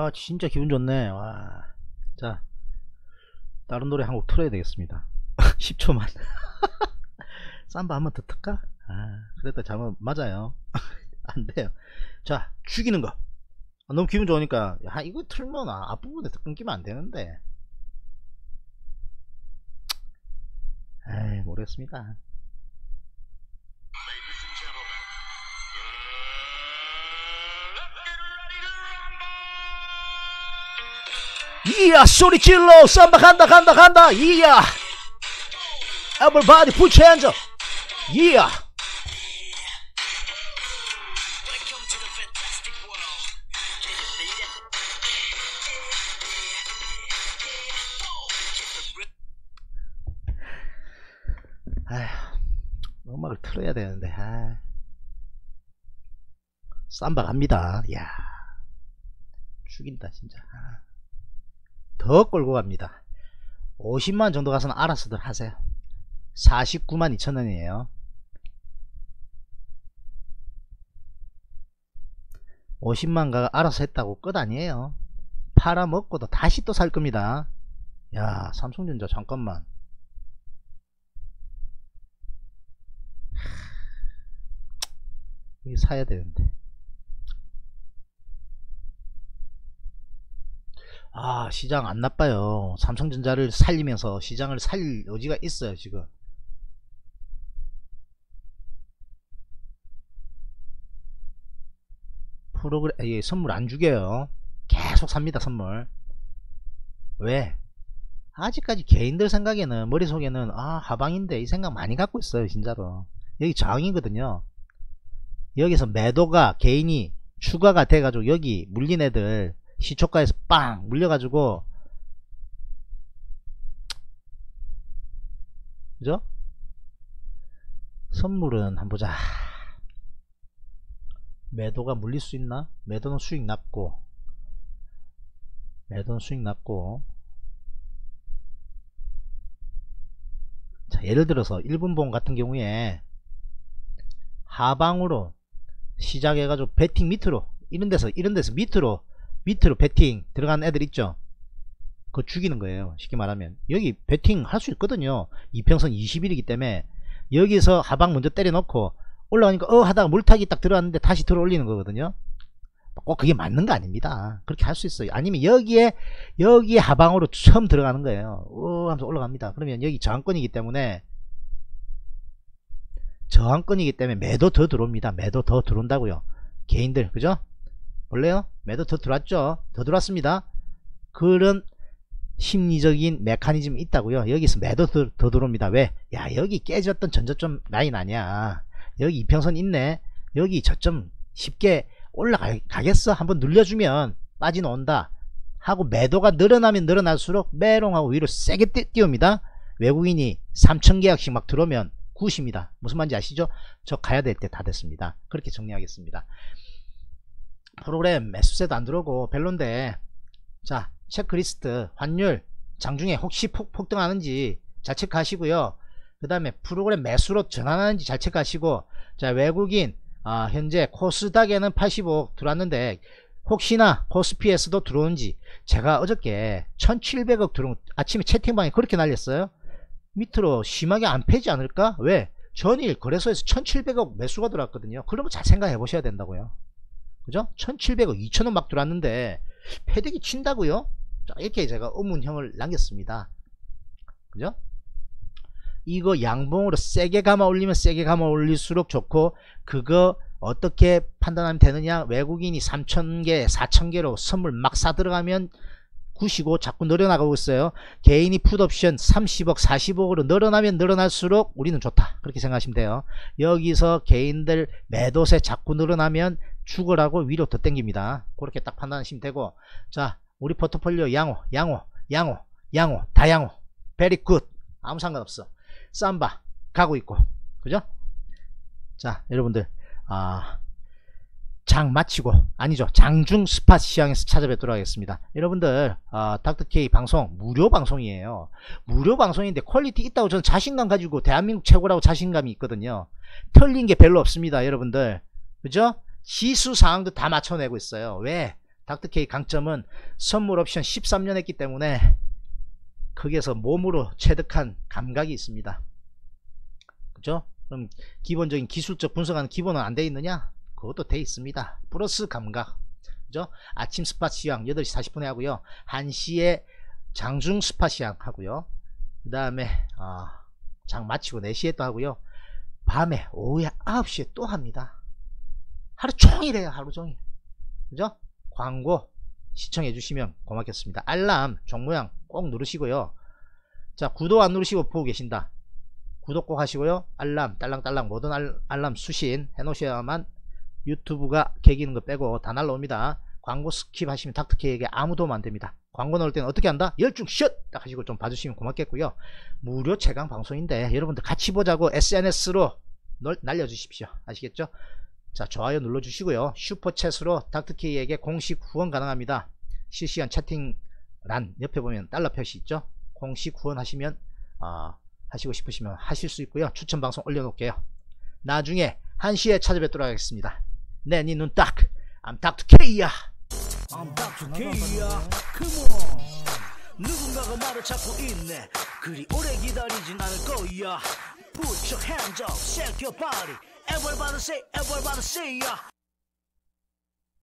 아 진짜 기분 좋네. 와 자 다른 노래 한 곡 틀어야 되겠습니다. 10초만. 삼바 한번 더 틀까? 아 그래도 잘못 맞아요. 안 돼요. 자 죽이는 거. 아, 너무 기분 좋으니까 야 이거 틀면 아, 앞부분에 끊기면 안 되는데. 에이 모르겠습니다 이야 소리 질러 삼바 간다 간다 간다 이야 Everybody put your hands up 이야? 아휴 음악을 틀어야 되는데 아. 삼바 갑니다 야 죽인다 진짜 아. 더 끌고 갑니다. 50만 정도 가서는 알아서들 하세요. 49만 2천원이에요. 50만 가가 알아서 했다고 끝 아니에요. 팔아먹고도 다시 또 살 겁니다. 야 삼성전자 잠깐만. 이거 사야 되는데 아 시장 안 나빠요. 삼성전자를 살리면서 시장을 살릴 여지가 있어요 지금. 프로그램 예, 선물 안 주게요. 계속 삽니다 선물. 왜? 아직까지 개인들 생각에는 머릿속에는 아 하방인데 이 생각 많이 갖고 있어요 진짜로. 여기 저항이거든요. 여기서 매도가 개인이 추가가 돼가지고 여기 물린 애들 시초가에서 빵 물려가지고 그죠? 선물은 한번 보자 매도가 물릴 수 있나? 매도는 수익 났고 매도는 수익 났고 자 예를 들어서 1분봉 같은 경우에 하방으로 시작해가지고 베팅 밑으로 이런 데서 이런 데서 밑으로 밑으로 베팅 들어간 애들 있죠? 그거 죽이는 거예요 쉽게 말하면. 여기 베팅 할 수 있거든요. 이평선 20일이기 때문에 여기서 하방 먼저 때려놓고 올라가니까 어 하다가 물타기 딱 들어왔는데 다시 들어 올리는 거거든요. 꼭 그게 맞는 거 아닙니다. 그렇게 할 수 있어요. 아니면 여기에 여기에 하방으로 처음 들어가는 거예요. 어 하면서 올라갑니다. 그러면 여기 저항권이기 때문에 저항권이기 때문에 매도 더 들어옵니다. 매도 더 들어온다고요. 개인들 그죠 원래요? 매도 더 들어왔죠? 더 들어왔습니다. 그런 심리적인 메커니즘이 있다고요? 여기서 매도 더, 더 들어옵니다. 왜? 야 여기 깨졌던 전저점 라인 아니야. 여기 이평선 있네. 여기 저점 쉽게 올라가겠어? 한번 눌려주면 빠지는온다 하고 매도가 늘어나면 늘어날수록 매롱하고 위로 세게 띄, 띄웁니다. 외국인이 3천 계약씩 막 들어오면 굿입니다. 무슨 말인지 아시죠? 저 가야 될 때 다 됐습니다. 그렇게 정리하겠습니다 프로그램 매수세도 안 들어오고 별론데 자 체크리스트 환율 장중에 혹시 폭, 폭등하는지 잘 체크하시고요. 그 다음에 프로그램 매수로 전환하는지 잘 체크하시고 자 외국인 아, 현재 코스닥에는 85 들어왔는데 혹시나 코스피에서도 들어온지 제가 어저께 1700억 들어온 아침에 채팅방에 그렇게 날렸어요. 밑으로 심하게 안 패지 않을까? 왜? 전일 거래소에서 1700억 매수가 들어왔거든요. 그런 거 잘 생각해 보셔야 된다고요 그죠? 1700억 2000원 막 들어왔는데 패대기 친다고요? 자, 이렇게 제가 의문형을 남겼습니다. 그죠? 이거 양봉으로 세게 감아 올리면 세게 감아 올릴수록 좋고 그거 어떻게 판단하면 되느냐? 외국인이 3천개 4천개로 선물 막 사 들어가면 굿이고 자꾸 늘어나가고 있어요. 개인이 풋옵션 30억 40억으로 늘어나면 늘어날수록 우리는 좋다. 그렇게 생각하시면 돼요. 여기서 개인들 매도세 자꾸 늘어나면 죽으라고 위로 더 땡깁니다. 그렇게 딱 판단하시면 되고. 자 우리 포트폴리오 양호 양호 양호 양호 다 양호. very good 아무 상관없어. 삼바 가고 있고. 그죠? 자 여러분들. 아, 장 마치고 아니죠. 장중 spot 시장에서 찾아뵙도록 하겠습니다. 여러분들 아, 닥터케이 방송 무료 방송이에요. 무료 방송인데 quality 있다고 저는 자신감 가지고 대한민국 최고라고 자신감이 있거든요. 틀린 게 별로 없습니다 여러분들. 그죠 지수 상황도 다 맞춰내고 있어요 왜 닥터케이 강점은 선물 옵션 13년 했기 때문에 거기에서 몸으로 체득한 감각이 있습니다. 그죠? 그럼 기본적인 기술적 분석하는 기본은 안 돼 있느냐? 그것도 돼 있습니다. 플러스 감각. 그죠? 아침 스팟 시향 8시 40분에 하고요. 1시에 장중 스팟 시향 하고요. 그 다음에 장 마치고 4시에 또 하고요. 밤에 오후에 9시에 또 합니다. 하루 종일 해요. 하루 종일. 그죠? 광고 시청해 주시면 고맙겠습니다. 알람 종 모양 꼭 누르시고요. 자 구독 안 누르시고 보고 계신다. 구독 꼭 하시고요. 알람 딸랑딸랑 모든 알, 알람 수신 해 놓으셔야만 유튜브가 개기는 거 빼고 다 날라옵니다. 광고 skip 하시면 닥터케에게 아무 도움 안 됩니다. 광고 넣을 때는 어떻게 한다? 열중 쉿! 딱 하시고 좀 봐주시면 고맙겠고요. 무료 최강 방송인데 여러분들 같이 보자고 SNS로 날려주십시오. 아시겠죠? 자 좋아요 눌러주시고요. 슈퍼챗으로 닥터케이에게 공식 후원 가능합니다. 실시간 채팅란 옆에 보면 달러 표시 있죠? 공식 후원하시면 어, 하시고 싶으시면 하실 수 있고요. 추천 방송 올려놓을게요. 나중에 1시에 찾아뵙도록 하겠습니다. 네, 니눈 딱. I'm Dr. K야. I'm Dr. K야 Come on 누군가가 말을 찾고 있네 그리 오래 기다리진 않을 거야 Put your hands up, shake your body Everybody say, everybody say ya